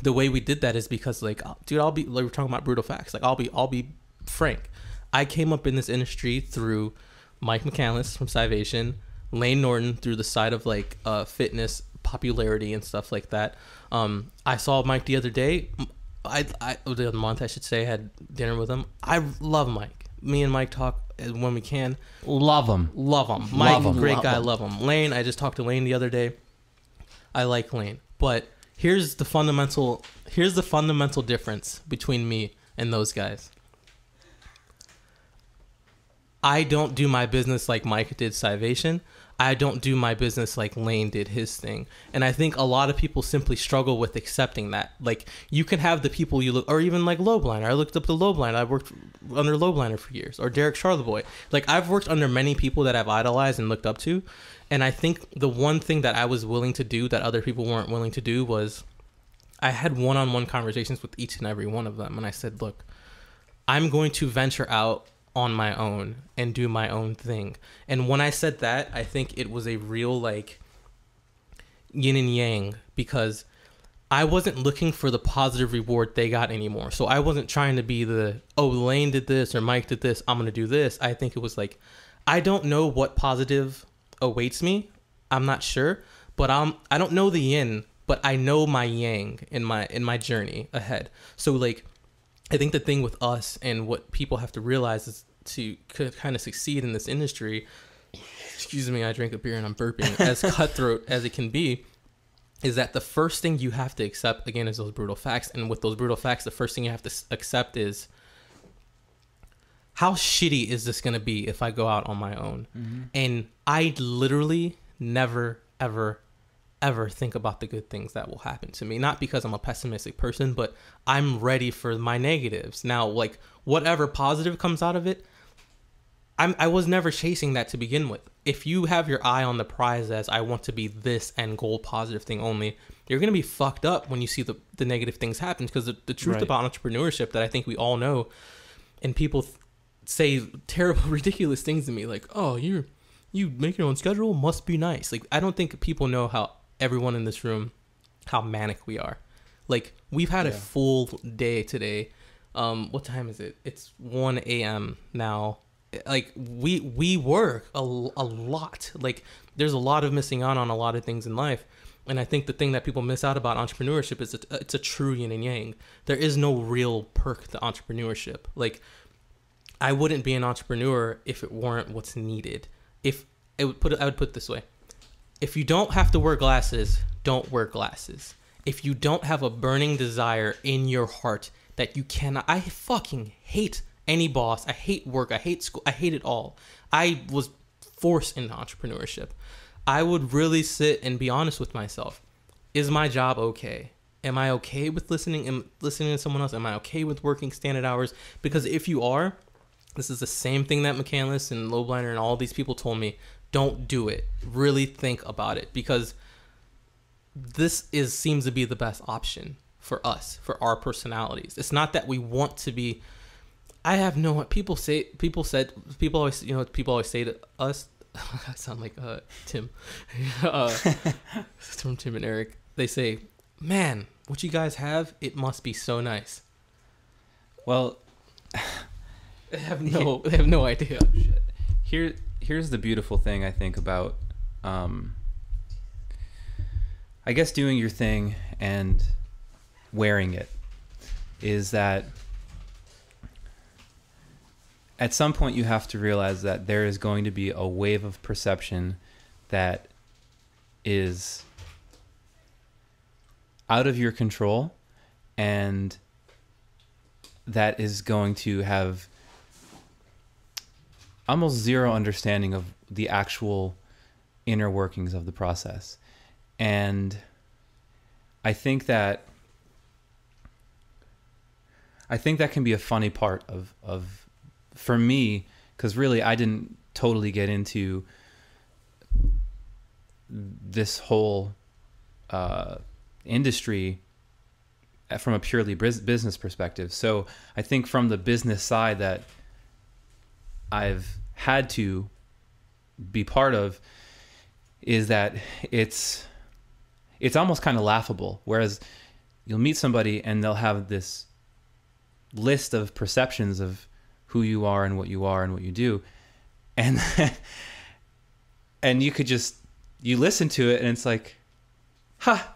the way we did that is because like, uh, dude, I'll be like we're talking about brutal facts. Like I'll be I'll be frank. I came up in this industry through Mike McCandless from Scivation, Layne Norton through the side of like uh, fitness popularity and stuff like that. Um, I saw Mike the other day. I, I oh, the other month I should say had dinner with him. I love Mike. Me and Mike talk when we can. Love them. Love him. Mike, him. great Love guy. him. Love him. Layne, I just talked to Layne the other day. I like Layne, but here's the fundamental. Here's the fundamental difference between me and those guys. I don't do my business like Mike did Scivation. I don't do my business like Layne did his thing. And I think a lot of people simply struggle with accepting that. Like you can have the people you look or even like Lowbliner. I looked up the Lowbliner. I worked under Lowbliner for years. Or Derek Charlebois. Like I've worked under many people that I've idolized and looked up to. And I think the one thing that I was willing to do that other people weren't willing to do was I had one on one conversations with each and every one of them. And I said, look, I'm going to venture out on my own and do my own thing. And when I said that, I think it was a real like yin and yang because I wasn't looking for the positive reward they got anymore. So I wasn't trying to be the oh Layne did this or Mike did this, I'm going to do this. I think it was like I don't know what positive awaits me. I'm not sure, but I'm I don't know the yin, but I know my yang in my in my journey ahead. So like I think the thing with us and what people have to realize is to kind of succeed in this industry. Excuse me, I drink a beer and I'm burping. As cutthroat as it can be, is that the first thing you have to accept again is those brutal facts. And with those brutal facts, the first thing you have to accept is how shitty is this going to be if I go out on my own? Mm-hmm. And I literally never, ever, ever think about the good things that will happen to me. Not because I'm a pessimistic person, but I'm ready for my negatives. Now, like whatever positive comes out of it, I'm I was never chasing that to begin with. If you have your eye on the prize as I want to be this end goal positive thing only, you're gonna be fucked up when you see the, the negative things happen. Because the, the truth Right. about entrepreneurship that I think we all know, and people th- say terrible, ridiculous things to me, like, "Oh, you're you make your own schedule, must be nice." Like I don't think people know how everyone in this room, how manic we are. Like we've had a full day today. Um, what time is it? It's one a.m. now. Like we we work a, a lot. Like there's a lot of missing out on a lot of things in life, And I think the thing that people miss out about entrepreneurship is it's, it's a true yin and yang. There is no real perk to entrepreneurship. Like, I wouldn't be an entrepreneur if it weren't what's needed. If it would put it, I would put it this way: if you don't have to wear glasses, don't wear glasses. If you don't have a burning desire in your heart that you cannot, I fucking hate any boss. I hate work. I hate school. I hate it all. I was forced into entrepreneurship. I would really sit and be honest with myself. Is my job okay? Am I okay with listening and listening to someone else? Am I okay with working standard hours? Because if you are, this is the same thing that McCandless and Lowbliner and all these people told me. Don't do it. Really think about it because this is seems to be the best option for us, for our personalities. It's not that we want to be I have no people say people said people always you know people always say to us I sound like uh, Tim uh, from Tim and Eric they say man what you guys have it must be so nice Well, they have no they have no idea here here's the beautiful thing I think about um I guess doing your thing and wearing it is that at some point you have to realize that there is going to be a wave of perception that is out of your control and that is going to have almost zero understanding of the actual inner workings of the process. And I think that I think that can be a funny part of of for me because really I didn't totally get into this whole uh, industry from a purely business perspective. So I think from the business side that I've had to be part of is that it's it's almost kind of laughable. Whereas you'll meet somebody and they'll have this list of perceptions of who you are and what you are and what you do, and and you could just you listen to it and it's like, ha.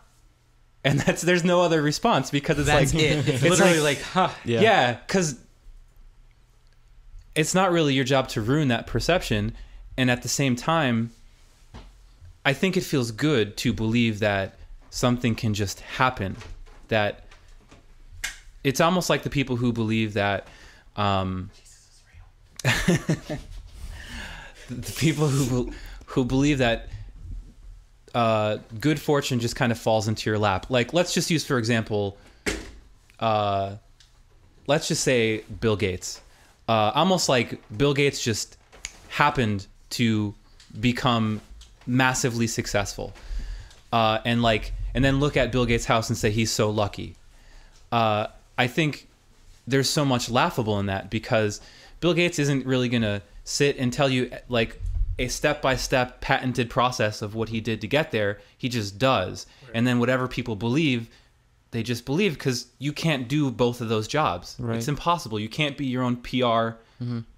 And that's there's no other response because it's that's like it it's it's literally like, huh yeah, because it's not really your job to ruin that perception, and at the same time, I think it feels good to believe that something can just happen. That it's almost like the people who believe that. Um, the people who who believe that uh, good fortune just kind of falls into your lap. Like, let's just use for example, uh, let's just say Bill Gates. Uh, almost like Bill Gates just happened to become massively successful, uh, and like, and then look at Bill Gates' house and say he's so lucky. Uh, I think there's so much laughable in that because Bill Gates isn't really gonna sit and tell you like a step-by-step patented process of what he did to get there. He just does, and then whatever people believe, they just believe because you can't do both of those jobs. Right. It's impossible. You can't be your own PR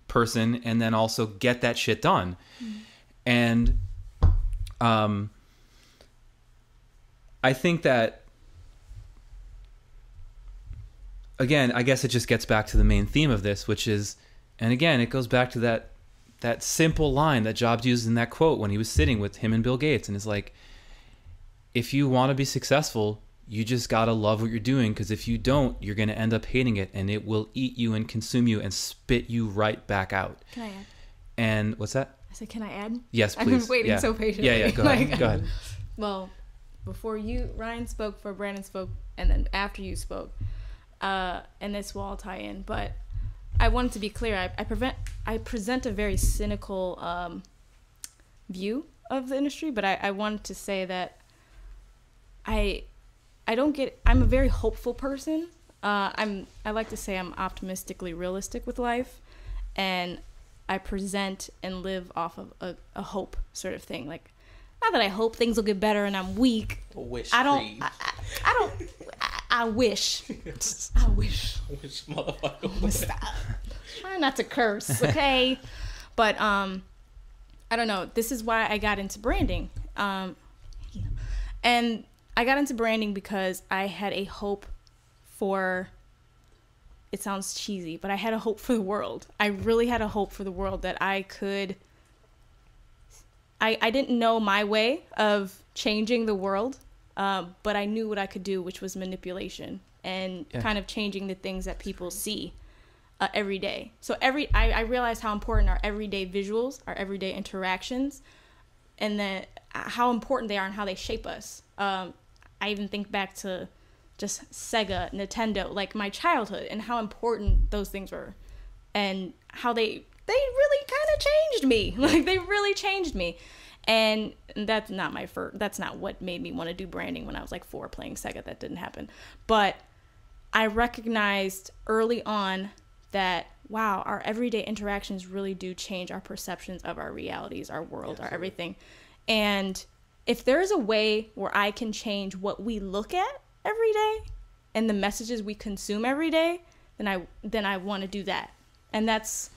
person and then also get that shit done. And um, I think that again, I guess it just gets back to the main theme of this, which is, and again, it goes back to that that simple line that Jobs used in that quote when he was sitting with him and Bill Gates, and it's like, if you want to be successful, you just gotta love what you're doing, because if you don't, you're gonna end up hating it, and it will eat you and consume you and spit you right back out. Can I add? And what's that? I said, can I add? Yes, I've been please. waiting yeah. so patiently. Yeah, yeah. Go ahead. Like- go ahead. Well, before you, Ryan spoke, before Brandon spoke, and then after you spoke, uh, and this will all tie in. But I wanted to be clear. I, I prevent, I present a very cynical um, view of the industry, but I, I wanted to say that I, I don't get. I'm a very hopeful person. Uh, I'm. I like to say I'm optimistically realistic with life, and I present and live off of a, a hope sort of thing. Like, not that I hope things will get better and I'm weak. wish I don't. I, I, I don't. I, I wish. I wish. wish motherfucker Stop. Try not to curse, okay? but um, I don't know. This is why I got into branding. Um, And I got into branding because I had a hope for it sounds cheesy, but I had a hope for the world. I really had a hope for the world that I could I, I didn't know my way of changing the world, um, but I knew what I could do, which was manipulation and Yeah. kind of changing the things that people see uh, every day. So every I, I realized how important our everyday visuals, our everyday interactions, and then how important they are and how they shape us. Um, I even think back to just Sega, Nintendo, like my childhood, and how important those things were, and how they they really kind of changed me. Like they really changed me, and that's not my first. That's not what made me want to do branding when I was like four playing Sega. That didn't happen, but I recognized early on that wow, our everyday interactions really do change our perceptions of our realities, our world, our everything. And if there is a way where I can change what we look at every day and the messages we consume every day, then I then I want to do that. And that's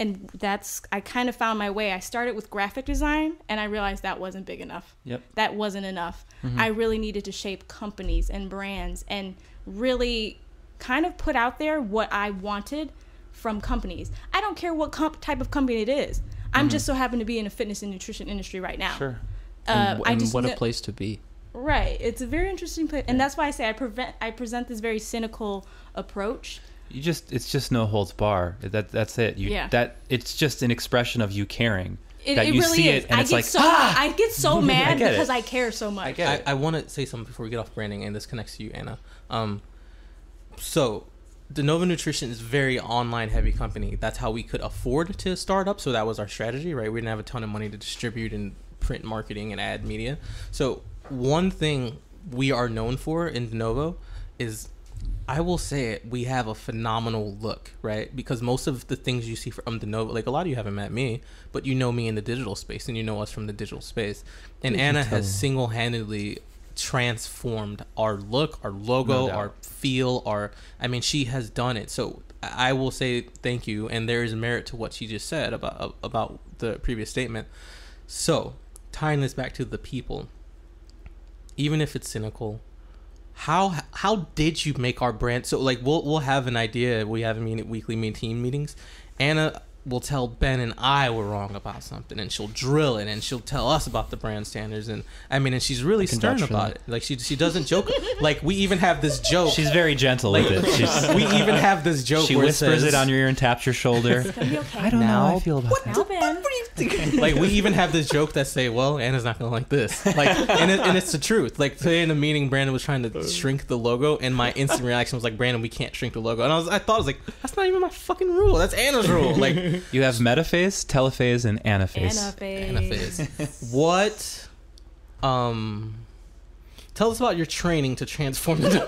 and that's I kind of found my way. I started with graphic design and I realized that wasn't big enough Yep. that wasn't enough. Mm-hmm. I really needed to shape companies and brands and really kind of put out there what I wanted from companies. I don't care what comp- type of company it is. I'm mm-hmm. just so happen to be in the fitness and nutrition industry right now. Sure. Uh, and, I and just what a place to be. right. It's a very interesting place, and that's why I say I prevent I present this very cynical approach. You just it's just no holds bar. That that's it. You Yeah. that it's just an expression of you caring. It, that it you really see is. it and I it's get like so ah! I get so mad get it. because I care so much. I get I. I want to say something before we get off branding, and this connects to you, Anna. Um, so, De Novo Nutrition is a very online heavy company. That's how we could afford to start up. So that was our strategy, right? We didn't have a ton of money to distribute and print marketing and ad media. So one thing we are known for in De Novo is I will say it, we have a phenomenal look, right? Because most of the things you see from De Novo, like a lot of you haven't met me, but you know me in the digital space and you know us from the digital space. And Anna has single handedly transformed our look, our logo, No our feel, our I mean she has done it. So I I will say thank you and there is merit to what she just said about about the previous statement. So, tying this back to the people, even if it's cynical, how how did you make our brand? So like we'll we'll have an idea. We have a mean, weekly mean team meetings. Anna will tell ben and i were wrong about something and she'll drill it and she'll tell us about the brand standards and i mean and she's really stern about it like she she doesn't joke like we even have this joke She's very gentle like with it. She's, we even have this joke she where whispers says, it on your ear and taps your shoulder. It's gonna be okay. I don't know how I Now- feel about that. Now, Ben. like we even have this joke that say, "Well, Anna's not gonna like this," like, and, it, and it's the truth. Like today in the meeting, Brandon was trying to shrink the logo, and my instant reaction was like, "Brandon, we can't shrink the logo." And I was, I thought I was like, "That's not even my fucking rule. That's Anna's rule." Like, You have metaphase, telophase, and anaphase. Anaphase. Anna phase. What? Um. Tell us about your training to transform the.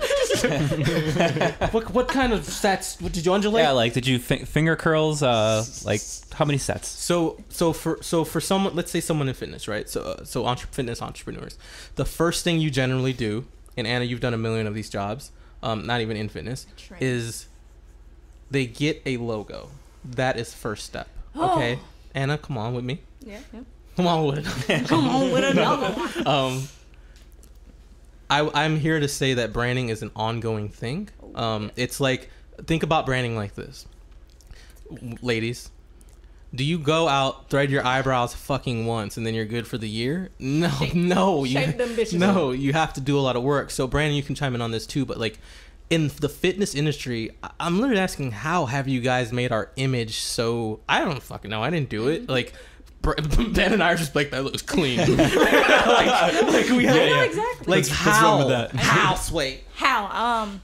what what kind of sets? What, did you undulate? Yeah, like did you fi- finger curls? Uh, like how many sets? So so for so for someone, let's say someone in fitness, right? So uh, so entre- fitness entrepreneurs, the first thing you generally do, and Anna, you've done a million of these jobs, um, not even in fitness, is they get a logo. That is first step. Oh. Okay, Anna, come on with me. Yeah, yeah. Come on with it. Come on with another one. um, I, I'm here to say that branding is an ongoing thing. Um, it's like think about branding like this, ladies. Do you go out, thread your eyebrows fucking once, and then you're good for the year? No, no, you, Shape them bitches no, you have to do a lot of work. So, Brandon, you can chime in on this too. But like in the fitness industry, I- I'm literally asking, how have you guys made our image so? I don't fucking know. I didn't do it. Like. Ben and I are just like that looks clean. like, like we have, I know exactly. like What's- what's how wrong with that? how sway. How? Um,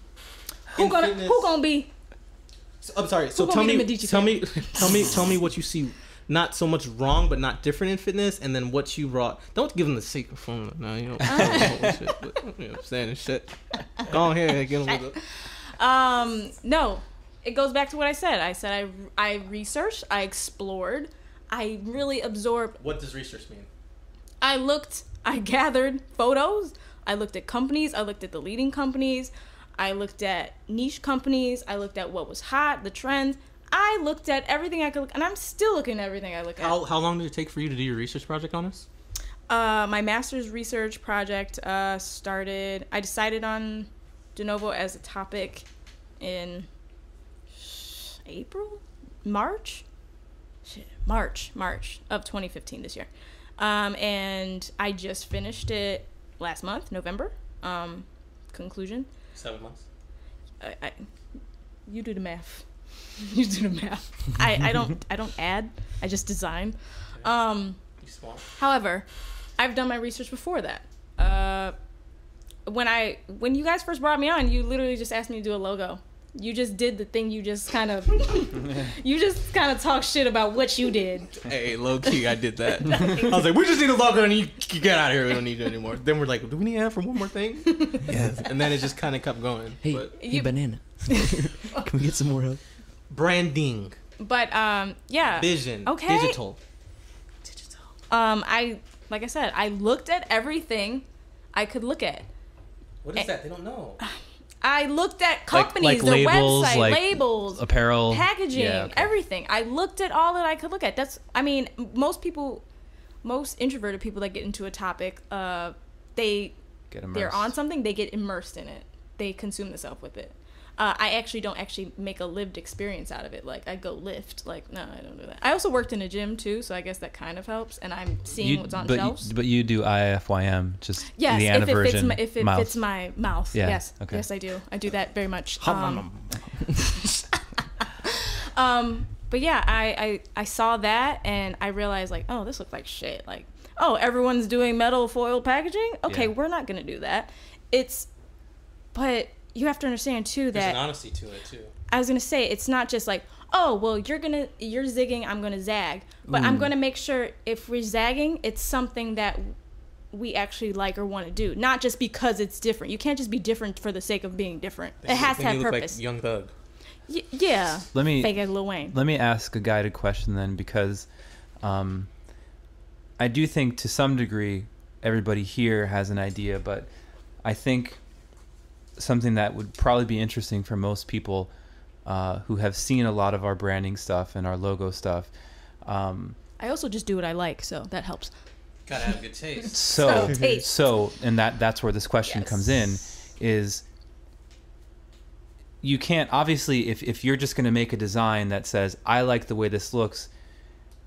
who In gonna fitness- who gonna be? So, I'm sorry. So tell me, Medici tell me, tell me, tell me what you see. Not so much wrong, but not different in fitness, and then what you brought. Don't give them the secret formula. No, you. Know shit, but, you know, saying shit. Go ahead, get 'em with it. Um, no, it goes back to what I said. I said I I researched, I explored, I really absorbed. What does research mean? I looked, I gathered photos. I looked at companies. I looked at the leading companies. I looked at niche companies. I looked at what was hot, the trends. I looked at everything I could look, and I'm still looking at everything I look at. How how long did it take for you to do your research project on this? Uh, my master's research project uh, started. I decided on de novo as a topic in April, March, Shit, March, March of 2015 this year, um, and I just finished it last month, November. Um, conclusion. Seven months. I, I, you do the math. you do the math. I, I don't I don't add. I just design. Um, However, I've done my research before that. Uh, when I when you guys first brought me on, you literally just asked me to do a logo. You just did the thing. You just kind of you just kind of talk shit about what you did. Hey, low key, I did that. I was like, we just need a logo and you, you get out of here. We don't need you anymore. Then we're like, do we need to add for one more thing? yes. And then it just kind of kept going. Hey, But hey, You- banana. Can we get some more help? Branding, But um, yeah. vision, Okay. digital. Digital. Um, I like I said, I looked at everything I could look at. What is that? They don't know. I looked at companies, like their labels, website, like labels, Apparel. packaging, Yeah, okay. everything. I looked at all that I could look at. That's I mean, most people most introverted people that get into a topic, uh they Get they're on something, they get immersed in it. They consume themselves with it. Uh, I actually don't actually make a lived experience out of it. Like I go lift. Like no, I don't do that. I also worked in a gym too, so I guess that kind of helps. And I'm seeing You- what's on but, shelves. You, but you do IFYM, just Yes, the if it fits version my, if it mouth. fits my mouth. Yeah, Yes, okay. yes, I do. I do that very much. Um, um, but yeah, I, I I saw that and I realized like, oh, this looks like shit. Like, oh, everyone's doing metal foil packaging. Okay, Yeah. we're not gonna do that. It's, but you have to understand too There's an that honesty to it too. I was gonna say it's not just like, oh, well, you're gonna you're zigging, I'm gonna zag, but I'm gonna make sure if we're zagging, it's something that we actually like or want to do, not just because it's different. You can't just be different for the sake of being different. Then it has to have you look purpose. Like young Thug. Y- yeah, Let me fake Lil Wayne. let me ask a guided question then, because um, I do think to some degree everybody here has an idea, but I think something that would probably be interesting for most people uh, who have seen a lot of our branding stuff and our logo stuff. Um, I also just do what I like, so that helps. Gotta have good taste. so So, taste. so and that that's where this question comes in is you can't obviously if, if you're just going to make a design that says i like the way this looks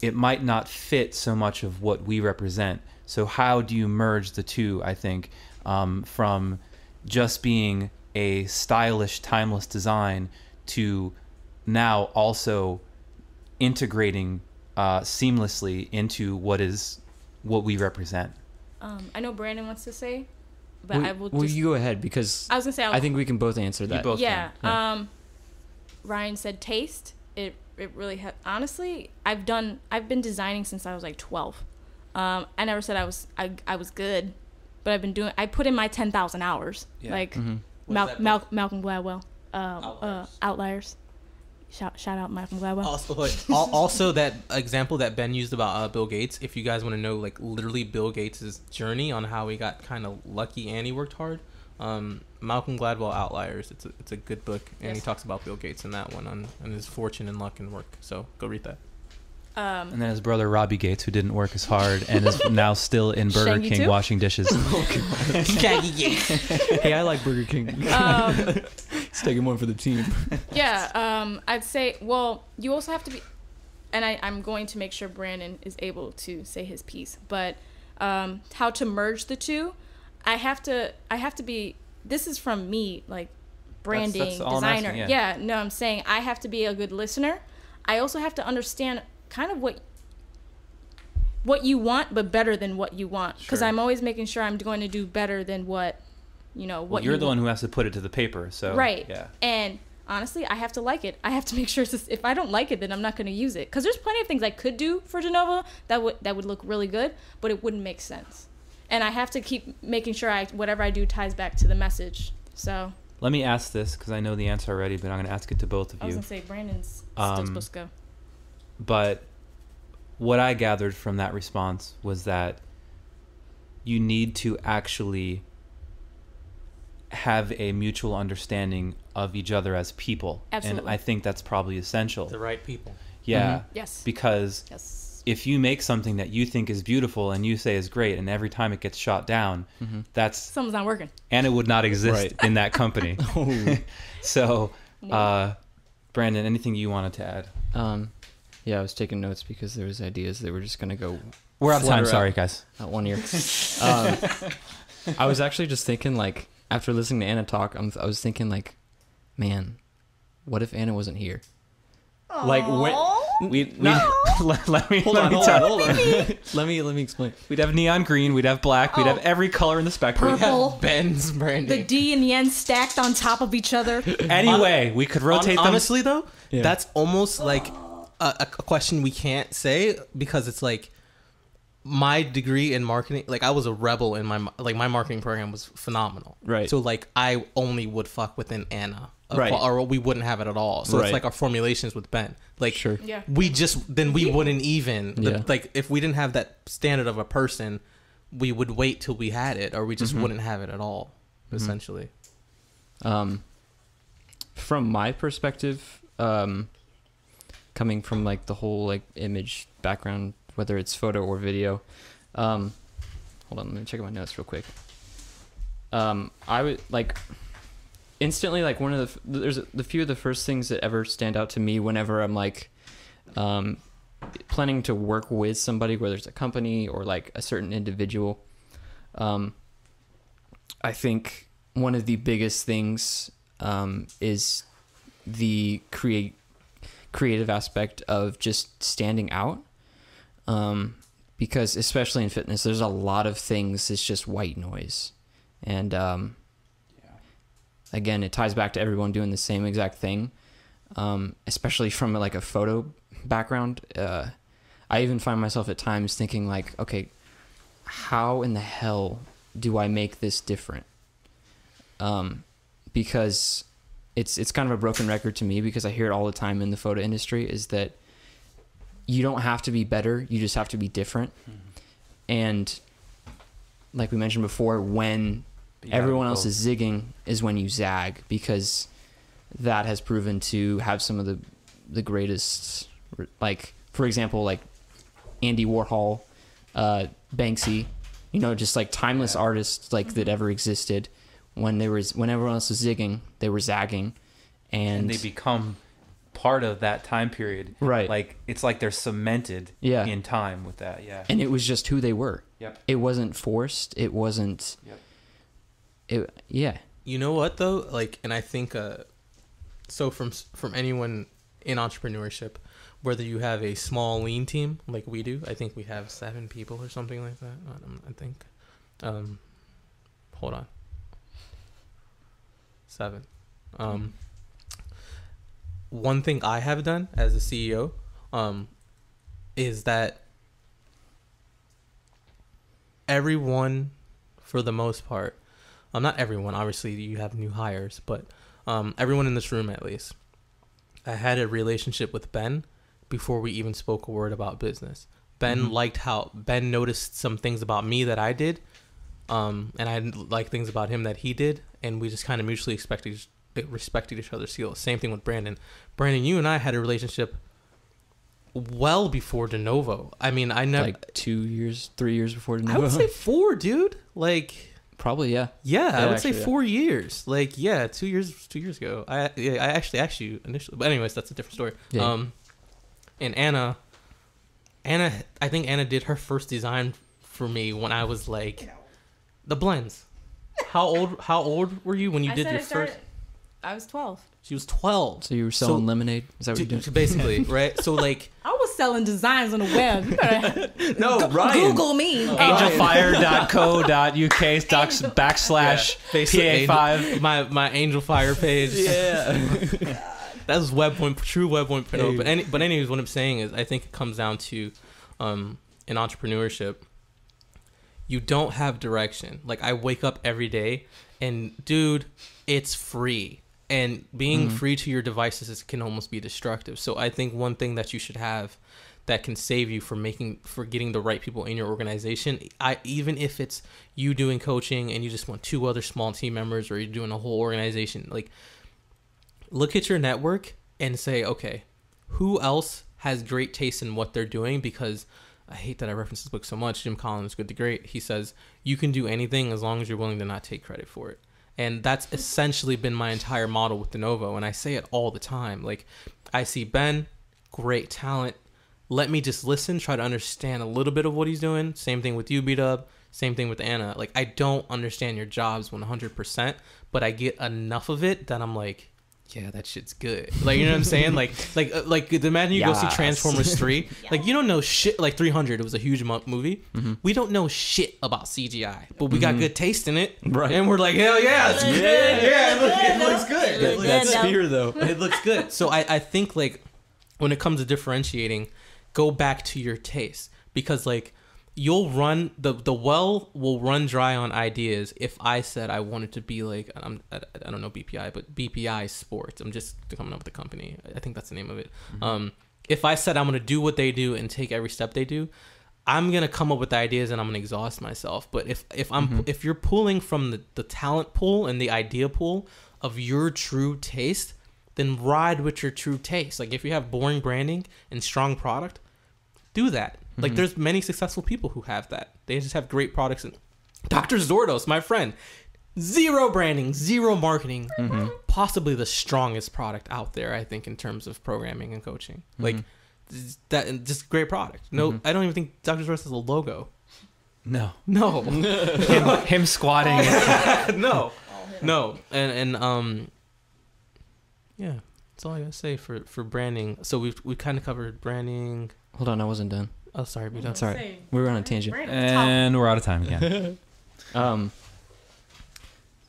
it might not fit so much of what we represent so how do you merge the two i think um, from just being a stylish timeless design to now also integrating uh, seamlessly into what is what we represent Um, I know Brandon wants to say, but well, I will well, just. you go ahead because I was gonna say. I'll, I think we can both answer that. both yeah. can, yeah. Um, Ryan said taste. It it really ha- honestly. I've done. I've been designing since I was like twelve. Um, I never said I was. I I was good, but I've been doing. I put in my ten thousand hours. Yeah. Like Mhm. Mal- Mal- Malcolm Gladwell. Uh, Outliers. uh, outliers. Shout shout out Malcolm Gladwell. Also, al- also that example that Ben used about uh, Bill Gates. If you guys want to know, like literally Bill Gates' journey on how he got kind of lucky and he worked hard. Um, Malcolm Gladwell Outliers. It's a it's a good book, and he talks about Bill Gates in that one on, on his fortune and luck and work. So go read that. Um, And then his brother Robbie Gates, who didn't work as hard and is now still in Burger Shaggy King too? washing dishes. Shaggy Gates. hey, I like Burger King. um, Let's take one for the team. yeah um i'd say well you also have to be and I, i'm going to make sure brandon is able to say his piece but um how to merge the two i have to i have to be this is from me like branding that's all I'm designer asking, yeah. yeah. no i'm saying i have to be a good listener i also have to understand kind of what what you want but better than what you want because Sure. i'm always making sure i'm going to do better than what you know what Well, you're you the want. one who has to put it to the paper. So Right. yeah. And honestly, I have to like it. I have to make sure if I don't like it, then I'm not going to use it. Because there's plenty of things I could do for De Novo that would that would look really good, but it wouldn't make sense. And I have to keep making sure I whatever I do ties back to the message. So Let me ask this because I know the answer already, but I'm going to ask it to both of you. I was gonna say Brandon's still Um, supposed to go. But what I gathered from that response was that you need to actually have a mutual understanding of each other as people. Absolutely. And I think that's probably essential. The right people. Yeah. Yes. Because yes. if you make something that you think is beautiful and you say is great, and every time it gets shot down, Mm-hmm. that's Something's not working. and it would not exist Right. in that company. Oh. so, uh, Brandon, anything you wanted to add? Um, yeah, I was taking notes because there was ideas that were just gonna go We're out of time. Sorry, guys. out one ear. um, I was actually just thinking, like, after listening to Anna talk, I'm, I was thinking, like, man, what if Anna wasn't here? Like, when we, we let, let me hold let on, me hold on, hold on. let me let me explain. We'd have neon green. We'd have black. We'd have Oh. every color in the spectrum. Purple. Ben's branding. The D and the N stacked on top of each other. Anyway, we could rotate Hon- them. honestly though Yeah. that's almost like a, a question we can't say because it's like my degree in marketing like i was a rebel in my like my marketing program was phenomenal Right. so like i only would fuck within anna Right. or we wouldn't have it at all so Right. it's like our formulations with ben like Sure. Yeah. we just then we wouldn't even the, Yeah. like if we didn't have that standard of a person we would wait till we had it or we just Mhm. wouldn't have it at all Mhm. essentially Um, from my perspective, um, coming from like the whole like image background, whether it's photo or video, um, hold on, let me check my notes real quick. Um, I would like instantly like one of the there's the few of the first things that ever stand out to me whenever I'm like um, planning to work with somebody, whether it's a company or like a certain individual. Um, I think one of the biggest things um, is the create creative aspect of just standing out. Um, because especially in fitness, there's a lot of things It's just white noise, and um, again, it ties back to everyone doing the same exact thing. Um, especially from like a photo background, uh, I even find myself at times thinking like, okay, how in the hell do I make this different? Um, because it's it's kind of a broken record to me because I hear it all the time in the photo industry is that you don't have to be better, you just have to be different. And like we mentioned before, when But everyone go- else is zigging is when you zag because that has proven to have some of the the greatest like for example like Andy Warhol, uh, Banksy, you know, just like timeless Yeah. artists like that ever existed. When there was when everyone else was zigging, they were zagging, and, and they become part of that time period. right, Like it's like they're cemented yeah, in time with that. Yeah. and it was just who they were. Yep. It wasn't forced. It wasn't. Yep. It yeah. You know what though? Like, and I think uh, so from from anyone in entrepreneurship, whether you have a small lean team like we do, I think we have seven people or something like that. I, don't- I think. Um, hold on. Seven. Um, one thing I have done as a CEO, um, is that everyone, for the most part, um, not everyone. Obviously, you have new hires, but um, everyone in this room, at least, I had a relationship with Ben before we even spoke a word about business. Ben Mhm. liked how Ben noticed some things about me that I did, um, and I like things about him that he did, and we just kind of mutually expected respected each other's skills. Same thing with Brandon. Brandon, you and I had a relationship well before De Novo. I mean, I never. like two years, three years before. De Novo. I would say four, dude. Like. probably yeah. Yeah, I Yeah, would say actually, yeah. four years. Like, yeah, two years, two years ago. I yeah, I actually asked you initially, but anyways, that's a different story. Yeah. Um, and Anna, Anna, I think Anna did her first design for me when I was like, the blends. How old? How old were you when you I did said your I started. first? I was 12. She was twelve. So you were selling So- lemonade? Is that what To- you're doing? basically, right? So like, I was selling designs on the web. You better No, Go- Ryan. Google me. Angelfire.co.uk docs backslash basically, PA5. my my Angel Fire page. Yeah. That was web one, true web one point oh. Hey. But any, but anyways, what I'm saying is, I think it comes down to, um, in entrepreneurship, you don't have direction. Like I wake up every day, and dude, it's free, and being Mhm. free to your devices is, can almost be destructive. So I think one thing that you should have that can save you from making for getting the right people in your organization i even if it's you doing coaching and you just want two other small team members or you're doing a whole organization like look at your network and say okay who else has great taste in what they're doing because I hate that I reference this book so much. Jim Collins, Good to Great. He says you can do anything as long as you're willing to not take credit for it. And that's hmm. essentially been my entire model with De Novo. And I say it all the time. Like, I see Ben, great talent. Let me just listen, try to understand a little bit of what he's doing. Same thing with you, B Dub. Same thing with Anna. Like, I don't understand your jobs 100%, but I get enough of it that I'm like, yeah, that shit's good. Like, you know what I'm saying? Like, like, uh, like, imagine you go see Yes. Transformers 3. Like, you don't know shit. Like, 300, it was a huge mo- movie. Mm-hmm. We don't know shit about CGI, but we got good taste in it. Right. And we're like, hell yeah, it's good. Yeah, it, look, it looks good. It looks, That spear, though. it looks good. So I, I think like when it comes to differentiating, go back to your taste because like you'll run the the well will run dry on ideas. If I said I wanted to be like I'm I, I don't know BPI but BPI Sports. I'm just coming up with the company. I think that's the name of it. Um, if I said I'm gonna do what they do and take every step they do. I'm gonna come up with ideas and I'm gonna exhaust myself. But if if I'm if you're pulling from the, the talent pool and the idea pool of your true taste, then ride with your true taste. Like if you have boring branding and strong product, do that. Like mm-hmm. there's many successful people who have that. They just have great products. And Dr. Zourdos, my friend, zero branding, zero marketing, mm-hmm. possibly the strongest product out there. I think in terms of programming and coaching, mm-hmm. like that, and just great product. No, I don't even think Dr. Zourdos has a logo. No. No, Him, him squatting. no, no, and and um, yeah, that's all I gotta say for for branding. So we've we kind of covered branding. Hold on, I wasn't done. Oh, sorry, we That's all right. We were on a tangent. and we're out of time again. Um,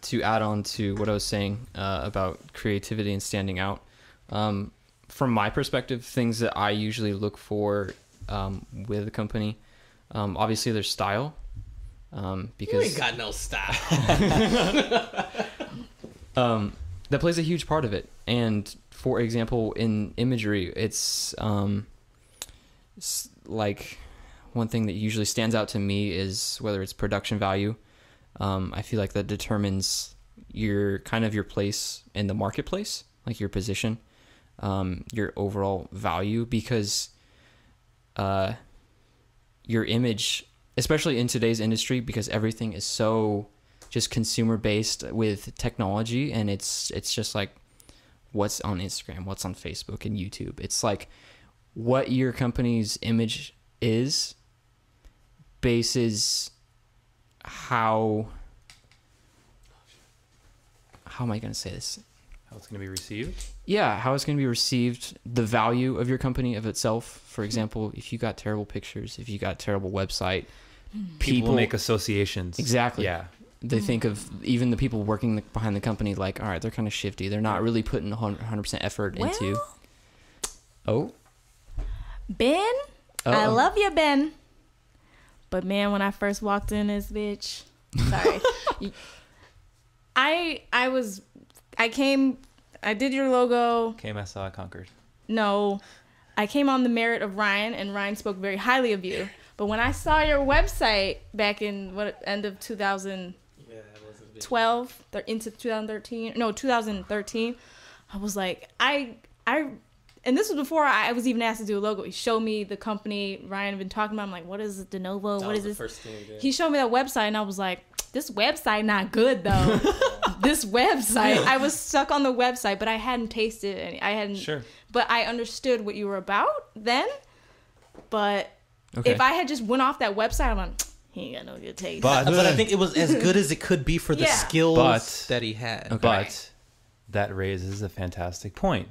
to add on to what I was saying uh, about creativity and standing out, um, from my perspective, things that I usually look for um, with a company, um, obviously their style, um, You because ain't got no style. um, that plays a huge part of it. And for example, in imagery, it's um, s- like one thing that usually stands out to me is whether it's production value. Um, I feel like that determines your kind of your place in the marketplace, like your position, um, your overall value, because uh, your image, especially in today's industry, because everything is so just consumer based with technology and it's it's just like what's on Instagram, what's on Facebook and YouTube. It's like what your company's image is bases how how am I going to say this? How it's going to be received? Yeah, how it's going to be received, the value of your company of itself. For example, if you got terrible pictures, if you got terrible website, hmm. People, make associations. Exactly. Yeah. they hmm. think of even the people working the, behind the company like all right they're kind of shifty they're not really putting 100% effort into oh Ben, I Uh-oh. love you, Ben. But man, when I first walked in this bitch, sorry, I I was I came I did your logo. Came, I saw, I conquered. No, I came on the merit of Ryan, and Ryan spoke very highly of you. But when I saw your website back in what end of 2012, thir- into 2013, no 2013, I was like, I I, and this was before I was even asked to do a logo. He showed me the company Ryan had been talking about. I'm like, what is De Novo? What is this? First thing. He showed me that website, and I was like, this website not good though. this website, I was stuck on the website, but I hadn't tasted any. I hadn't Sure. but I understood what you were about then. But okay if I had just went off that website, I'm like, he ain't got no good taste. But, but I think it was as good as it could be for the Yeah. skills But- that he had. Okay. but that raises a fantastic point.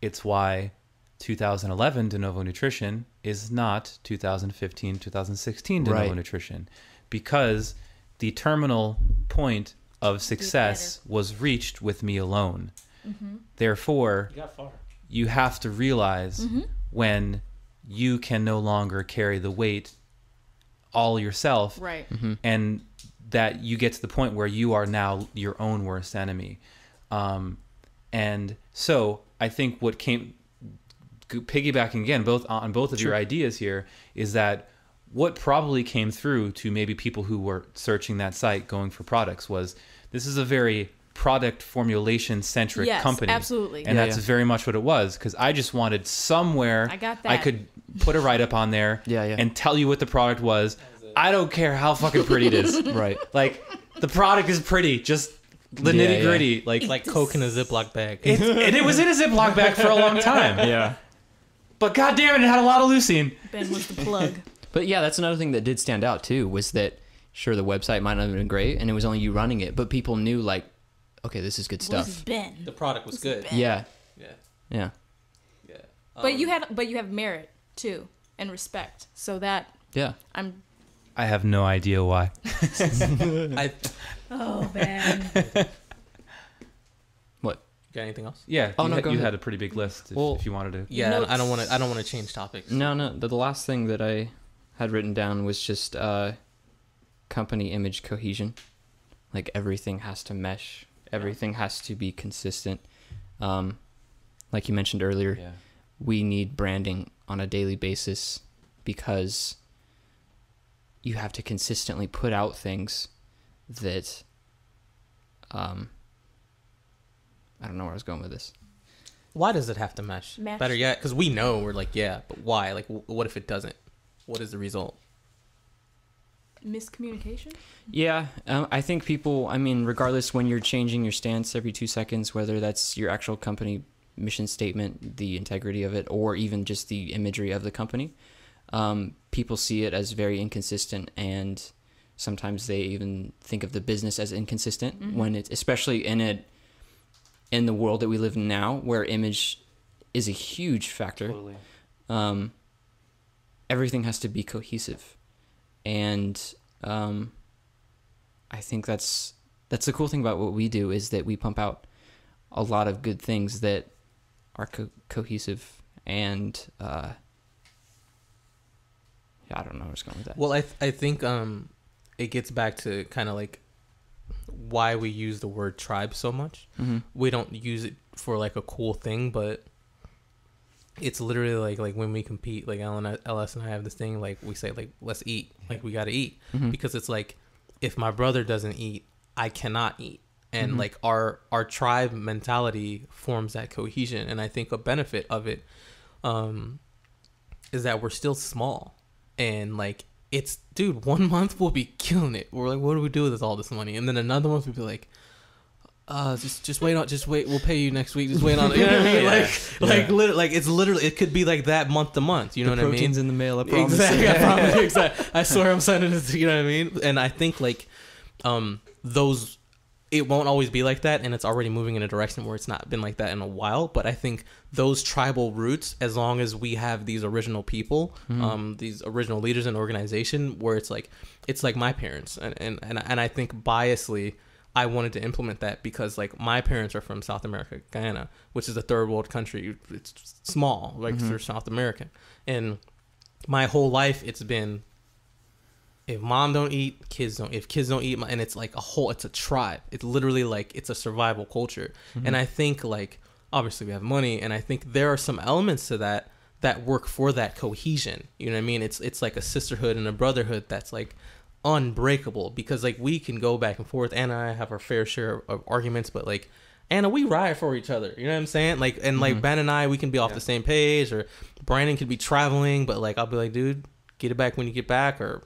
It's why 2011 De Novo Nutrition is not 2015 2016 De Novo Right. Nutrition because the terminal point of success was reached with me alone. Mm-hmm. Therefore, You got far. you have to realize mm-hmm. when you can no longer carry the weight all yourself right. Mm-hmm. and that you get to the point where you are now your own worst enemy um, and so i think what came piggybacking again both on both of your ideas here is that what probably came through to maybe people who were searching that site going for products was this is a very product formulation centric yes, company. absolutely. And Yeah, that's yeah. very much what it was because I just wanted somewhere I got I could put a write up on there Yeah, yeah. and tell you what the product was. I don't care how fucking pretty it is. right. like the product is pretty, just the Yeah, nitty gritty. Like, like Coke in a Ziploc bag. it, and it was in a Ziploc bag for a long time. Yeah. But goddamn it, it had a lot of leucine. Ben was the plug. But yeah, that's another thing that did stand out too was that sure the website might not have been great and it was only you running it, but people knew like, okay, this is good Well, this is stuff. Ben. the product was good. Yeah, Yeah, yeah, yeah. But Um, you had, but you have merit too and respect. So that yeah. I'm. I have no idea why. I Oh Ben. What? got anything else? Yeah, Oh, you, no, had, go you ahead. had a pretty big list if, Well- if you wanted to. Yeah, I don't want to. I don't want to change topics. No, no. The, the last thing that I had written down was just uh, company image cohesion. Like everything has to mesh. Everything has to be consistent. Um, like you mentioned earlier, Yeah. we need branding on a daily basis because you have to consistently put out things that um I don't know where I was going with this. Why does it have to mesh? Mesh. Better yet, because we know we're like, yeah, but why? Like, w- what if it doesn't? What is the result? Miscommunication. Yeah, um, I think people. I mean, regardless when you're changing your stance every two seconds, whether that's your actual company mission statement, the integrity of it, or even just the imagery of the company, um, people see it as very inconsistent, and sometimes they even think of the business as inconsistent Mhm. when it's especially in a in the world that we live in now, where image is a huge factor um, everything has to be cohesive, and um, I think that's that's the cool thing about what we do is that we pump out a lot of good things that are co- cohesive and uh, yeah, I don't know where I was going with that. Well, I th- I think um, it gets back to kind of like why we use the word tribe so much. hmm We don't use it for like a cool thing, but it's literally like like when we compete. Like Ellen, LS, and I have this thing. Like we say, like let's eat. Like we got to eat hmm because it's like if my brother doesn't eat, I cannot eat. And Mhm. like our our tribe mentality forms that cohesion, and I think a benefit of it um, is that we're still small, and like it's dude, one month we'll be killing it. We're like, what do we do with all this money? And then another month we'll be like. Uh, just just wait on, just wait. We'll pay you next week. Just wait on. it. You know what I mean? Yeah. Like, like, Yeah. lit- like it's literally. It could be like that month to month. You know what I mean? in the mail. I promise. Exactly. I promise. Exactly. I swear I'm sending it. To, you know what I mean? And I think like, um, those, it won't always be like that, and it's already moving in a direction where it's not been like that in a while. But I think those tribal roots, as long as we have these original people, Mhm. um, these original leaders in organization, where it's like, it's like my parents, and and and, and I think biasly. I wanted to implement that because like my parents are from South America, Guyana, which is a third world country. It's small, like Mhm. they're South American, and my whole life it's been if mom don't eat kids don't if kids don't eat and it's like a whole it's a tribe it's literally like it's a survival culture Mm-hmm. and i think like obviously we have money and i think there are some elements to that that work for that cohesion you know what i mean it's it's like a sisterhood and a brotherhood that's like unbreakable because like we can go back and forth and i have our fair share of arguments but like Anna, we ride for each other. You know what I'm saying? Like, and like Mhm. Ben and I, we can be off Yeah. the same page, or Brandon could be traveling, but like I'll be like, dude, get it back when you get back, or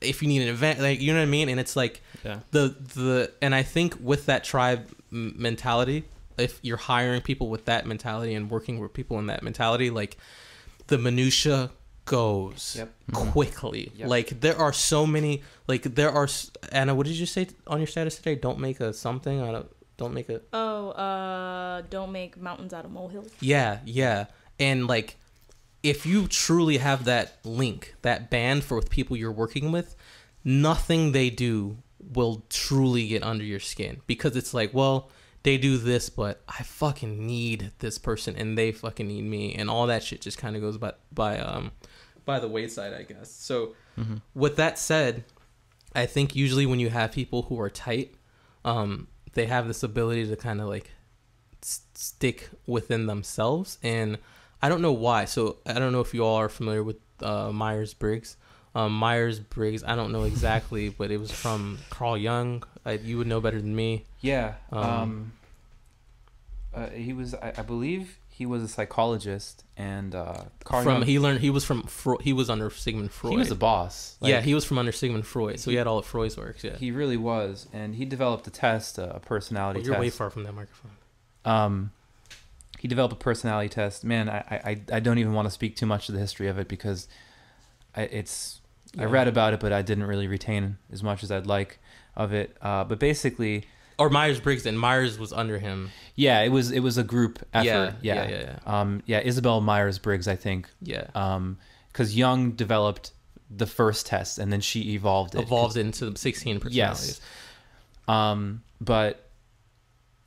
if you need an event, like you know what I mean. And it's like Yeah. the the and I think with that tribe mentality, if you're hiring people with that mentality and working with people in that mentality, like the minutia goes Yep. Mhm. quickly. Yep. Like there are so many. Like there are. s- Anna, what did you say on your status today? Don't make a something. I don't. Don't make a. Oh, uh, don't make mountains out of molehills. Yeah, yeah. And like if you truly have that link, that band for with people you're working with, nothing they do will truly get under your skin because it's like, well, they do this, but I fucking need this person and they fucking need me and all that shit just kind of goes by by um by the wayside, I guess. So Mhm. with that said, I think usually when you have people who are tight, um, they have this ability to kind of like s- stick within themselves, and I don't know why. So I don't know if you all are familiar with uh, Myers Briggs, Um, Myers Briggs, I don't know exactly, but it was from Carl Jung. I, you would know better than me. Yeah. Um, Um, uh, he was, I, I believe, he was a psychologist, and uh, Carl from Jung- he learned he was from Fro- he was under Sigmund Freud. he was a boss. yeah, he was from under Sigmund Freud, so he had all of Freud's works. Yeah, he really was, and he developed a test, a personality Well, you're test. way far from that microphone. Um, he developed a personality test. Man, I, I, I don't even want to speak too much to the history of it because I, it's I read about it, but I didn't really retain as much as I'd like of it. Uh, but basically, or Myers Briggs, and Myers was under him. yeah, it was it was a group effort. Yeah, Yeah, yeah, yeah, yeah. Um, yeah, Isabel Myers Briggs, I think, Yeah, because Jung developed the first test and then she evolved it. evolved into 16 personalities. Yes. Um, but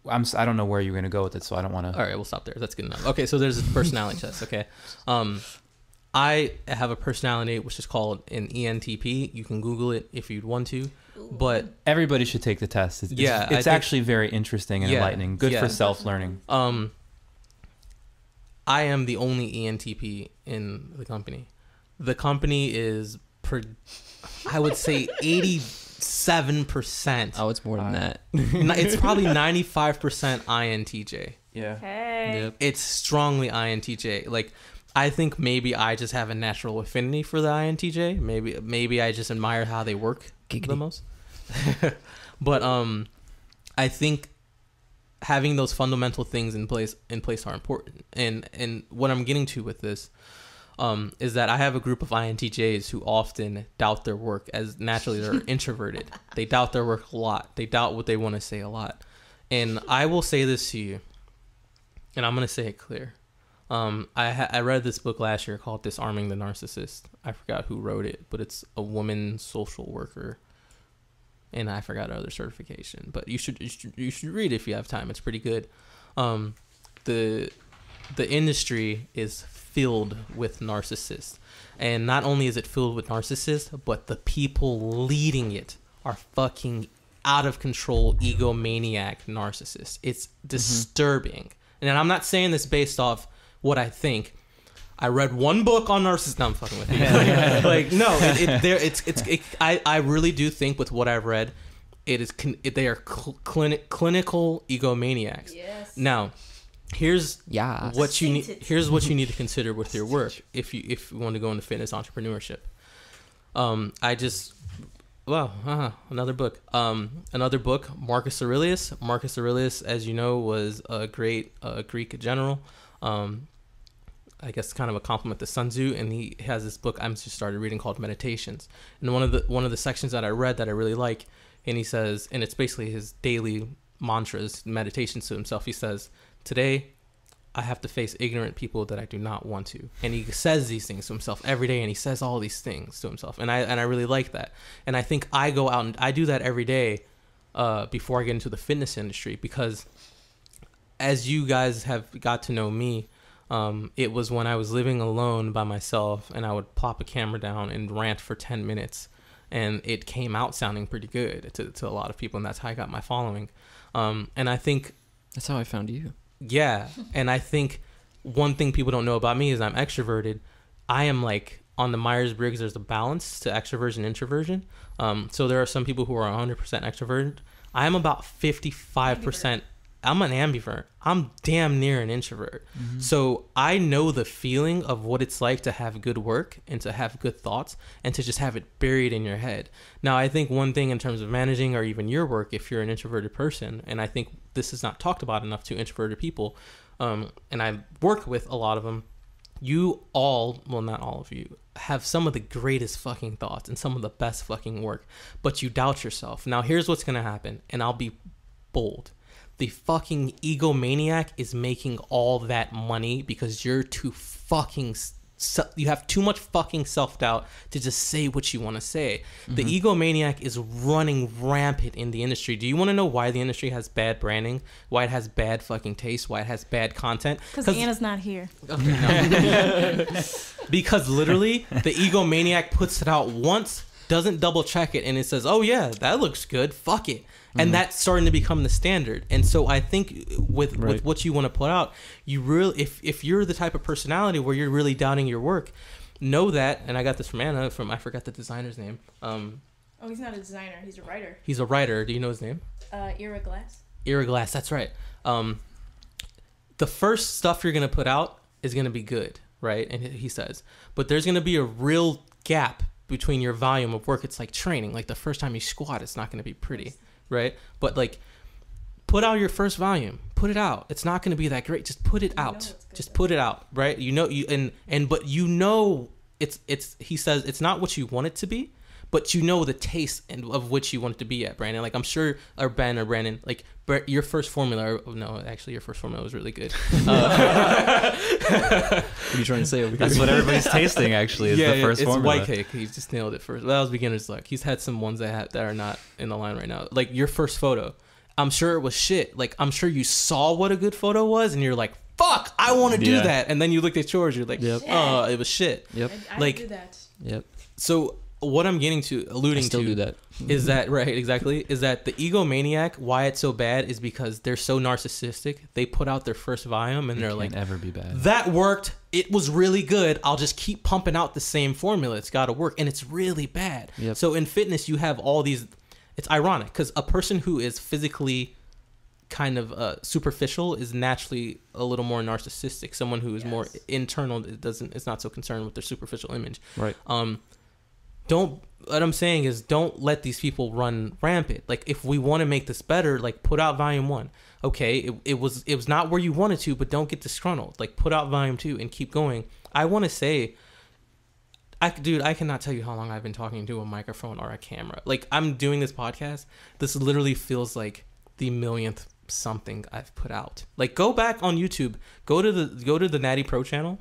I'm I don't know where you're gonna go with it, so I don't want to. All right, we'll stop there. That's good enough. Okay, so there's a personality test. Okay, um, I have a personality which is called an ENTP. You can Google it if you'd want to, but Everybody should take the test. It's, Yeah, it's, I it's think- actually very interesting and Yeah, enlightening. Good yeah. for self learning. um, I am the only ENTP in the company. The company is, per, I would say, eighty-seven percent. Oh, it's more than Uh, that. It's probably ninety-five percent INTJ. Yeah. Hey. It's strongly INTJ. Like I think maybe I just have a natural affinity for the INTJ. Maybe maybe I just admire how they work the most. but um I think having those fundamental things in place in place are important. And and what I'm getting to with this um, is that I have a group of INTJs who often doubt their work as naturally they're introverted. They doubt their work a lot. They doubt what they want to say a lot. And I will say this to you, and I'm gonna say it clear. Um, I ha- I read this book last year called "Disarming the Narcissist." I forgot who wrote it, but it's a woman social worker, and I forgot her other certification. But you should you should, you should read it if you have time. It's pretty good. Um, the the industry is filled with narcissists, and not only is it filled with narcissists, but the people leading it are fucking out of control egomaniac narcissists. It's mm-hmm. disturbing. And I'm not saying this based off what I think. I read one book on narcissism. No, I'm fucking with you. like, no, it, it, there, it's, it's, it, I, I really do think with what I've read, it is, con- it, they are cl- clinic, clinical egomaniacs. Yes. Now, here's Yeah. what you need. Here's what you need to consider with your work if you if you want to go into fitness entrepreneurship. Um, I just well, uh, another book. Um, another book. Marcus Aurelius. Marcus Aurelius, as you know, was a great uh, Greek general. Um, I guess kind of a compliment to Sun Tzu, and he has this book I'm just started reading called Meditations. And one of the one of the sections that I read that I really like, and he says, and it's basically his daily mantras, meditations to himself. He says, "Today, I have to face ignorant people that I do not want to." And he says these things to himself every day, and he says all these things to himself, and I and I really like that. And I think I go out and I do that every day uh, before I get into the fitness industry because as you guys have got to know me, um, it was when I was living alone by myself and I would plop a camera down and rant for 10 minutes. And it came out sounding pretty good to, to a lot of people, and that's how I got my following. Um, and I think, That's how I found you. Yeah, and I think one thing people don't know about me is I'm extroverted. I am like on the Myers Briggs, there's a balance to extroversion introversion. Um, so there are some people who are 100% extroverted. I am about 55%. I'm an ambivert. I'm damn near an introvert. So I know the feeling of what it's like to have good work and to have good thoughts and to just have it buried in your head. Now, I think one thing in terms of managing or even your work, if you're an introverted person, and I think this is not talked about enough to introverted people, um, and I work with a lot of them, you all, well, not all of you, have some of the greatest fucking thoughts and some of the best fucking work, but you doubt yourself. Now, here's what's gonna happen, and I'll be bold. The fucking egomaniac is making all that money because you're too fucking. You have too much fucking self doubt to just say what you want to say. The mm-hmm. egomaniac is running rampant in the industry. Do you want to know why the industry has bad branding? Why it has bad fucking taste? Why it has bad content? Because Anna's not here. Okay, no. because literally the egomaniac puts it out once, doesn't double check it, and it says, "Oh yeah, that looks good. Fuck it." And that's starting to become the standard. And so I think with Right. with what you want to put out, you really if if you're the type of personality where you're really doubting your work, know that, and I got this from Anna from I forgot the designer's name. Um, Oh, he's not a designer. He's a writer. he's a writer. Do you know his name? Uh, Ira Glass. Ira Glass. That's right. Um, the first stuff you're gonna put out is gonna be good, right? And he says, but there's gonna be a real gap between your volume of work. It's like training. Like the first time you squat, it's not gonna be pretty, right? But like, put out your first volume. Put it out. It's not gonna be that great. Just put it know out. Just put it out, right? You know you and and but you know it's it's he says it's not what you want it to be but you know the taste and of which you want it to be at, Brandon. Like I'm sure, or Ben or Brandon, like your first formula. Or, no, actually, your first formula was really good. Uh, What are you trying to say over here? That's what everybody's tasting. Actually, is the first it's formula. white cake. He just nailed it first. That was beginner's luck. He's had some ones that had, that are not in the line right now. Like your first photo, I'm sure it was shit. Like I'm sure you saw what a good photo was, and you're like, "Fuck, I want to do Yeah. that." And then you looked at yours, you're like, Yep. "Oh, it was shit." Yep. I, I Like- do that. Yep. So what I'm getting to, alluding still to, do that. is that right exactly is that the egomaniac why it's so bad is because they're so narcissistic. They put out their first volume and It they're can't like ever be bad. that worked. It was really good. I'll just keep pumping out the same formula. It's got to work. And it's really bad. Yep. so in fitness you have all these it's ironic because a person who is physically kind of uh, superficial is naturally a little more narcissistic. Someone who is more internal it doesn't it's not so concerned with their superficial image. Right. um don't what i'm saying is don't let these people run rampant like if we want to make this better like put out volume one okay it, it was it was not where you wanted to but don't get disgruntled like put out volume two and keep going i want to say I, dude, I cannot tell you how long I've been talking to a microphone or a camera. Like I'm doing this podcast. This literally feels like the millionth something I've put out. Like go back on YouTube, go to the go to the Natty Pro channel,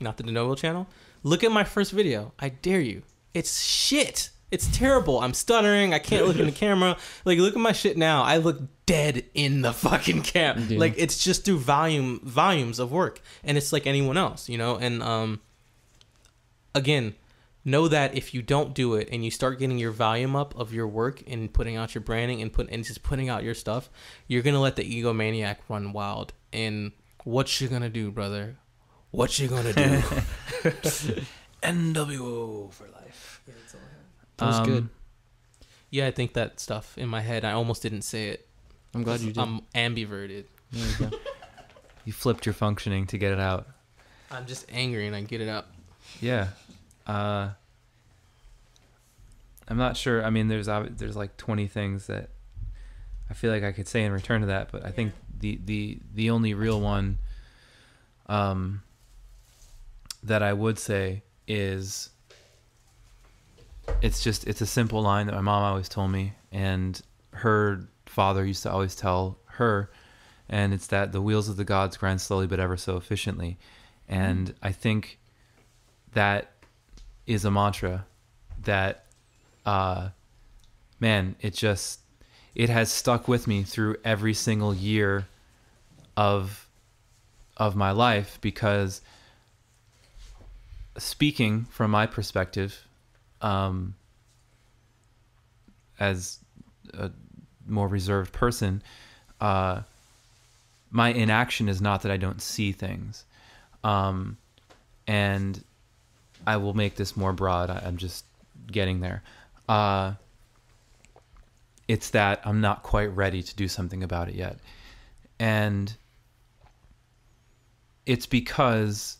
not the De Novo channel. Look at my first video. I dare you. It's shit. It's terrible. I'm stuttering. I can't look in the camera. Like look at my shit now. I look dead in the fucking cam. Yeah. Like it's just through volume volumes of work, and it's like anyone else, you know. And um, again, know that if you don't do it and you start getting your volume up of your work and putting out your branding and put and just putting out your stuff, you're gonna let the egomaniac run wild. And what you gonna do, brother? What you gonna do? NWO for life. That was Um, good. yeah, I think that stuff in my head. I almost didn't say it. I'm glad you did. I'm ambiverted. There you go. You flipped your functioning to get it out. I'm just angry and I get it out. Yeah. Uh, I'm not sure. I mean, there's ob- there's like 20 things that I feel like I could say in return to that, but I think the the the only real one um, that I would say is it's just it's a simple line that my mom always told me, and her father used to always tell her, and it's that the wheels of the gods grind slowly but ever so efficiently, and I think that is a mantra that uh man it just it has stuck with me through every single year of of my life because speaking from my perspective um as a more reserved person uh my inaction is not that I don't see things um and I will make this more broad. I, I'm just getting there. Uh, it's that I'm not quite ready to do something about it yet. And it's because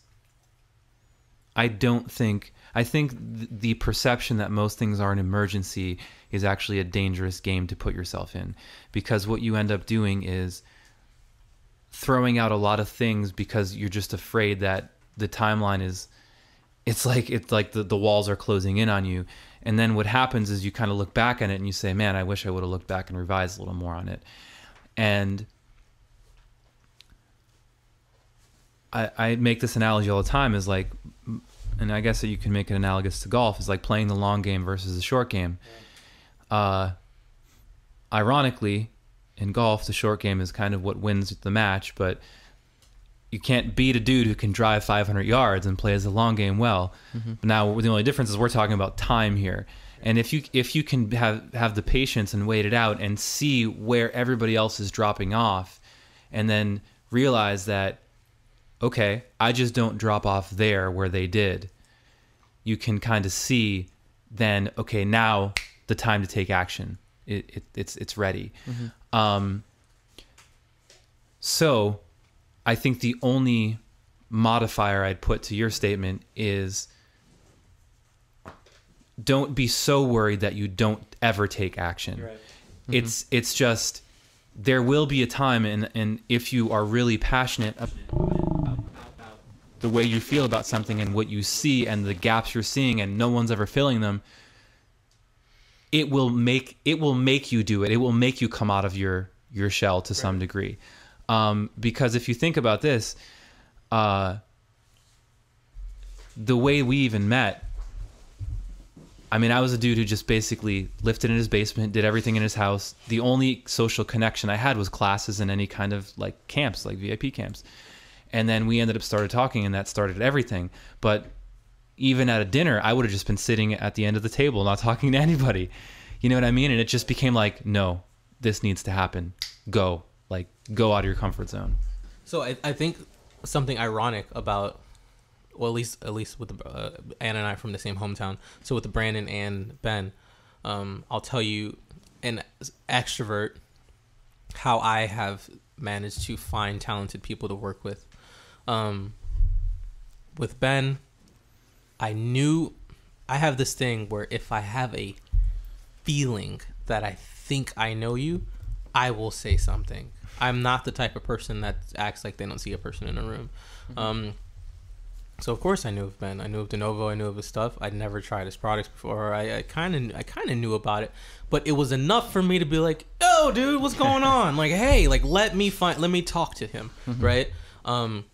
I don't think, I think th- the perception that most things are an emergency is actually a dangerous game to put yourself in. Because what you end up doing is throwing out a lot of things because you're just afraid that the timeline is it's like it's like the, the walls are closing in on you and then what happens is you kind of look back on it and you say man i wish i would have looked back and revised a little more on it and I, I make this analogy all the time is like and i guess that you can make it analogous to golf is like playing the long game versus the short game uh, ironically in golf the short game is kind of what wins the match but you can't beat a dude who can drive 500 yards and plays the long game well. But now the only difference is we're talking about time here. And if you if you can have have the patience and wait it out and see where everybody else is dropping off, and then realize that, okay, I just don't drop off there where they did. you can kind of see then okay now the time to take action. It, it it's it's ready. Um so i think the only modifier i'd put to your statement is don't be so worried that you don't ever take action. It's it's just there will be a time and and if you are really passionate about the way you feel about something and what you see and the gaps you're seeing and no one's ever filling them it will make it will make you do it it will make you come out of your your shell to some degree um, because if you think about this uh, the way we even met I mean, I was a dude who just basically lifted in his basement, did everything in his house. The only social connection I had was classes and any kind of like camps, like VIP camps. And then we ended up started talking, and that started everything. But even at a dinner, I would have just been sitting at the end of the table, not talking to anybody. You know what I mean? And it just became like, no, this needs to happen. Go, like, go out of your comfort zone. So I, I think something ironic about, well, at least at least with the, uh, Ann and I from the same hometown. So with Brandon and Ben, um, I'll tell you, an extrovert, how I have managed to find talented people to work with. Um, with Ben, I knew I have this thing where if I have a feeling that I think I know you, I will say something. I'm not the type of person that acts like they don't see a person in a room. Um, so of course I knew of Ben. I knew of De Novo. I knew of his stuff. I'd never tried his products before. I kind of I kind of knew about it, but it was enough for me to be like, "Oh, dude, what's going on?" like, "Hey, like let me find let me talk to him." Right? Um,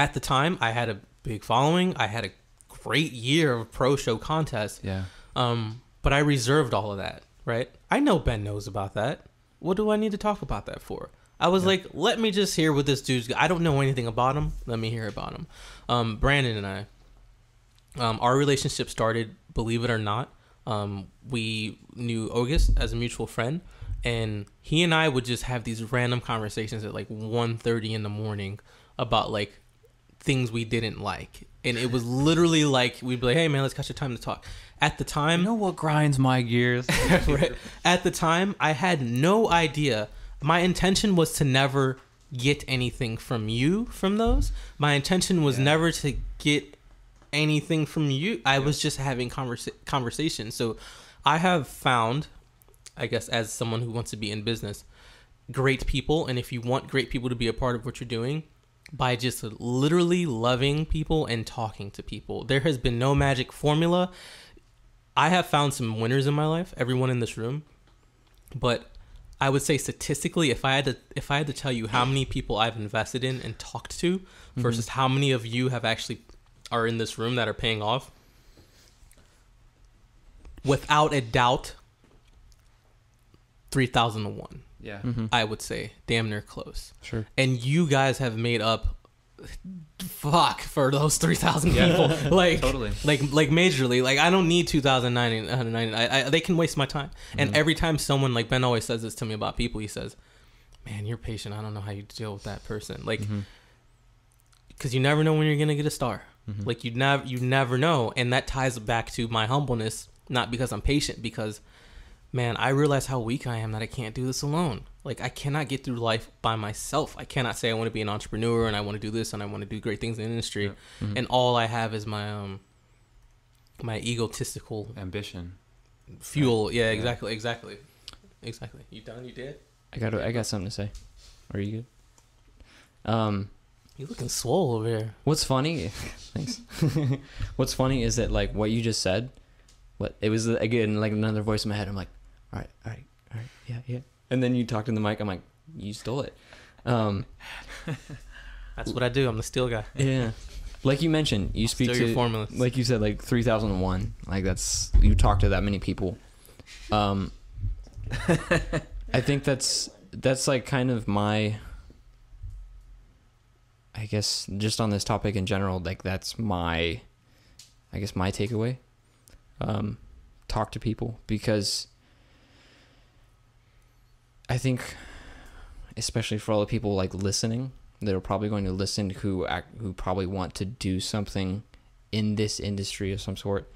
at the time, I had a big following. I had a great year of pro show contests. Yeah. Um, but I reserved all of that, right? I know Ben knows about that. What do I need to talk about that for? I was like, let me just hear what this dude's. I don't know anything about him. Let me hear about him. Um, Brandon and I, um, our relationship started, believe it or not. Um, we knew August as a mutual friend, and he and I would just have these random conversations at like 1.30 in the morning about like things we didn't like. And it was literally like we'd be like, "Hey man, let's catch a time to talk." At the time, You know what grinds my gears? right. At the time, I had no idea. My intention was to never get anything from you from those. My intention was never to get anything from you. I was just having conversa- conversation. So I have found, I guess, as someone who wants to be in business, great people. And if you want great people to be a part of what you're doing, by just literally loving people and talking to people. There has been no magic formula. I have found some winners in my life, everyone in this room, but I would say statistically, if I had to if I had to tell you how many people I've invested in and talked to mm-hmm. versus how many of you have actually are in this room that are paying off, without a doubt, three thousand to one. Yeah. Mm-hmm. I would say damn near close. Sure. And you guys have made up fuck for those 3000 Yeah. people. Like Totally. like like majorly. Like i don't need 2090 I, I they can waste my time. And mm-hmm. every time someone like ben always says this to me about people he says man you're patient. I don't know how you deal with that person. Like mm-hmm. because you never know when you're gonna get a star. Like you never you never know. And that ties back to my humbleness not because i'm patient because man i realize how weak i am that i can't do this alone like i cannot get through life by myself i cannot say i want to be an entrepreneur and i want to do this and i want to do great things in the industry and all i have is my um my egotistical Ambition. fuel yeah exactly exactly exactly you done you did I got I got something to say. Are you good? Um, you looking swole over here what's funny? thanks. what's funny is that like what you just said, what it was again like another voice in my head. I'm like, all right, all right, all right, yeah, yeah. And then you talked in the mic. I'm like, you stole it. Um, that's what i do i'm the steel guy yeah. Like you mentioned, you speak Steal to your formulas. like you said, like three thousand one. Like that's you talk to that many people. Um, I think that's that's like kind of my. I guess just on this topic in general, like that's my, I guess my takeaway. Um, talk to people because. I think, especially for all the people like listening, that are probably going to listen who act, who probably want to do something in this industry of some sort.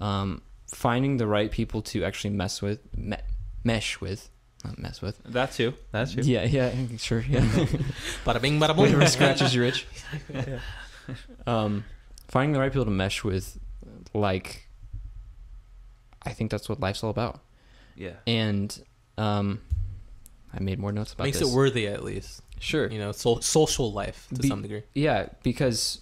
Um, finding the right people to actually mess with, me- mesh with, not mess with. That too. That too. Yeah, yeah, sure, yeah. Bada bing, bada Whatever boom. scratches your itch. Um, finding the right people to mesh with, like, I think that's what life's all about. Yeah. And um, I made more notes about Makes this. it worthy at least. Sure. You know, so, social life to Be- some degree. Yeah, because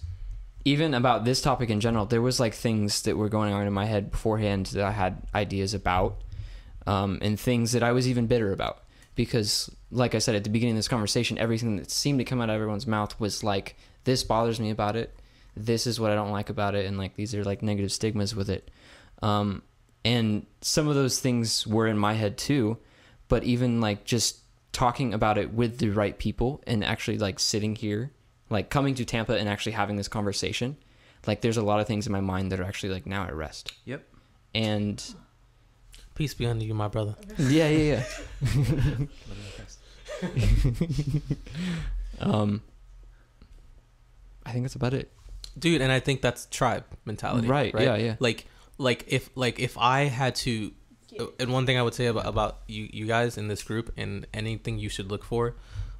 even about this topic in general, there was like things that were going on in my head beforehand that I had ideas about, um, and things that I was even bitter about. Because, like I said at the beginning of this conversation, everything that seemed to come out of everyone's mouth was like, "This bothers me about it. This is what I don't like about it," and like these are like negative stigmas with it. Um, and some of those things were in my head too, but even like just talking about it with the right people and actually like sitting here like coming to Tampa and actually having this conversation, like there's a lot of things in my mind that are actually like now at rest. Yep. And Peace be unto you, my brother. yeah, yeah, yeah. um, I think that's about it. dude and i think that's tribe mentality Right, right, yeah, yeah. like like if like if i had to and one thing i would say about, about you you guys in this group and anything you should look for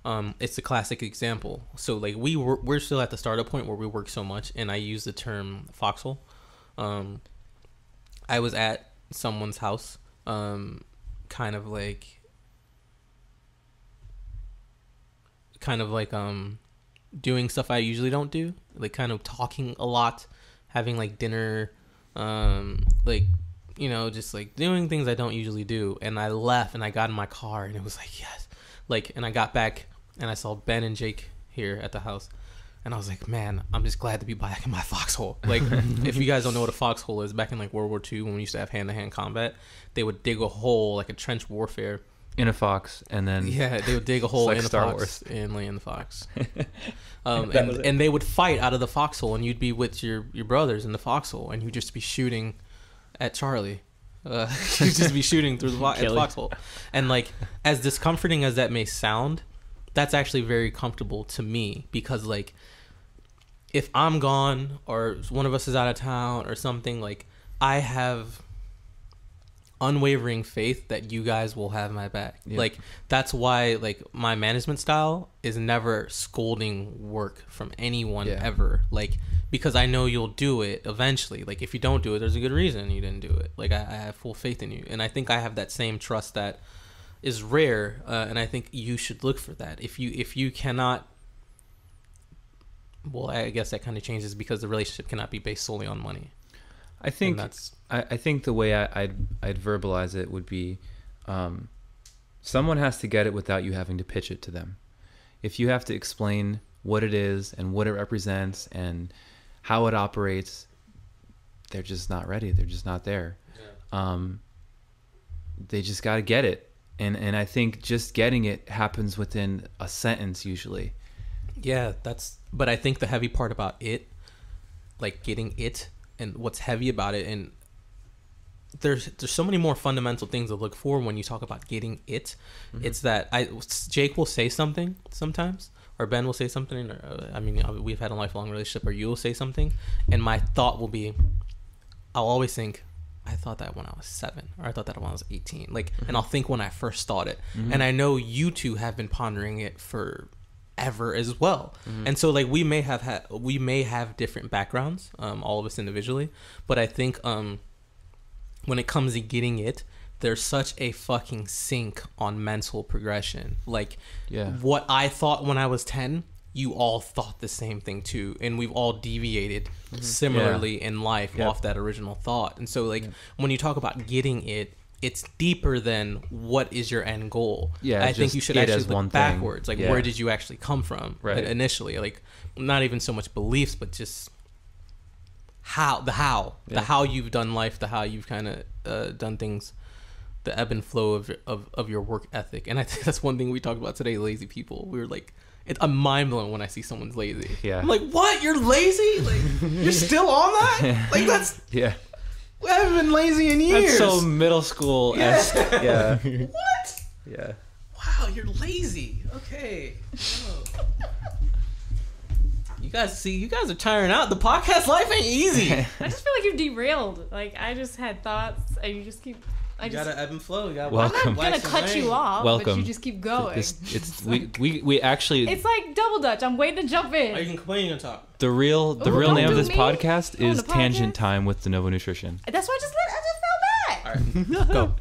um it's a classic example. So like we were we're still at the startup point where we work so much and i use the term foxhole. Um i was at someone's house um kind of like kind of like um doing stuff I usually don't do, like kind of talking a lot, having like dinner, um, like you know, just like doing things I don't usually do. And I left and I got in my car and it was like yes, like and I got back and I saw Ben and Jake here at the house. And I was like, man, I'm just glad to be back in my foxhole. Like, if you guys don't know what a foxhole is, back in like World War II, when we used to have hand-to-hand combat, they would dig a hole, like a trench warfare, In a fox, and then yeah, they would dig a hole like in a Star fox Wars. and lay in the fox. um, and, and they would fight out of the foxhole, and you'd be with your, your brothers in the foxhole, and you'd just be shooting at Charlie. Uh, you'd just be shooting through the fo- the foxhole. And like, as discomforting as that may sound, that's actually very comfortable to me because like, if I'm gone or one of us is out of town or something, like I have unwavering faith that you guys will have my back. Like that's why like my management style is never scolding work from anyone Yeah. ever. Like because I know you'll do it eventually. Like if you don't do it, there's a good reason you didn't do it. Like I, I have full faith in you, and I think I have that same trust that is rare, uh, and I think you should look for that. If you if you cannot. Well, I guess that kind of changes because the relationship cannot be based solely on money. I think and that's I, I think the way I, I'd I'd verbalize it would be, um, someone has to get it without you having to pitch it to them. If you have to explain what it is and what it represents and how it operates, they're just not ready. They're just not there. Um, they just got to get it, and and I think just getting it happens within a sentence usually. Yeah, that's. But I think the heavy part about it, like getting it, and what's heavy about it, and there's there's so many more fundamental things to look for when you talk about getting it. It's that I Jake will say something sometimes, or Ben will say something, or uh, I mean uh, we've had a lifelong relationship, or you will say something, and my thought will be, I'll always think. I thought that when I was seven, or I thought that when I was eighteen. Like, and I'll think when I first thought it, and I know you two have been pondering it for ever as well. And so like we may have had we may have different backgrounds, um, all of us individually, but I think um when it comes to getting it, there's such a fucking sink on mental progression. Like Yeah. what I thought when I was ten, you all thought the same thing too, and we've all deviated similarly in life Yep. off that original thought. And so like when you talk about getting it, it's deeper than what is your end goal. Yeah, I think you should actually look thing. backwards. Like Yeah. where did you actually come from Right. initially? Like not even so much beliefs, but just how the how the how you've done life, the how you've kind of uh, done things, the ebb and flow of, of of your work ethic. And I think that's one thing we talked about today. Lazy people. We were like. It, I'm mind blown when I see someone's lazy. Yeah. I'm like, what? You're lazy? Like, you're still on that? Like, that's Yeah. I haven't been lazy in years. That's so middle school. Yeah. Yeah. what? Yeah. Wow, you're lazy. Okay. Oh. You guys see, you guys are tiring out. The podcast life ain't easy. I just feel like you've derailed. Like I just had thoughts, and you just keep. I just. gotta ebb and flow. You gotta Well, I'm not gonna cut you wane. off, but Welcome. you just keep going. This, it's we, we we actually it's like double dutch. I'm waiting to jump in. Are you gonna, when are talk? the real the Ooh, real name of this me. podcast On is the Tangent? Time with De Novo Nutrition. That's why I just let. I just fell back. All right, go.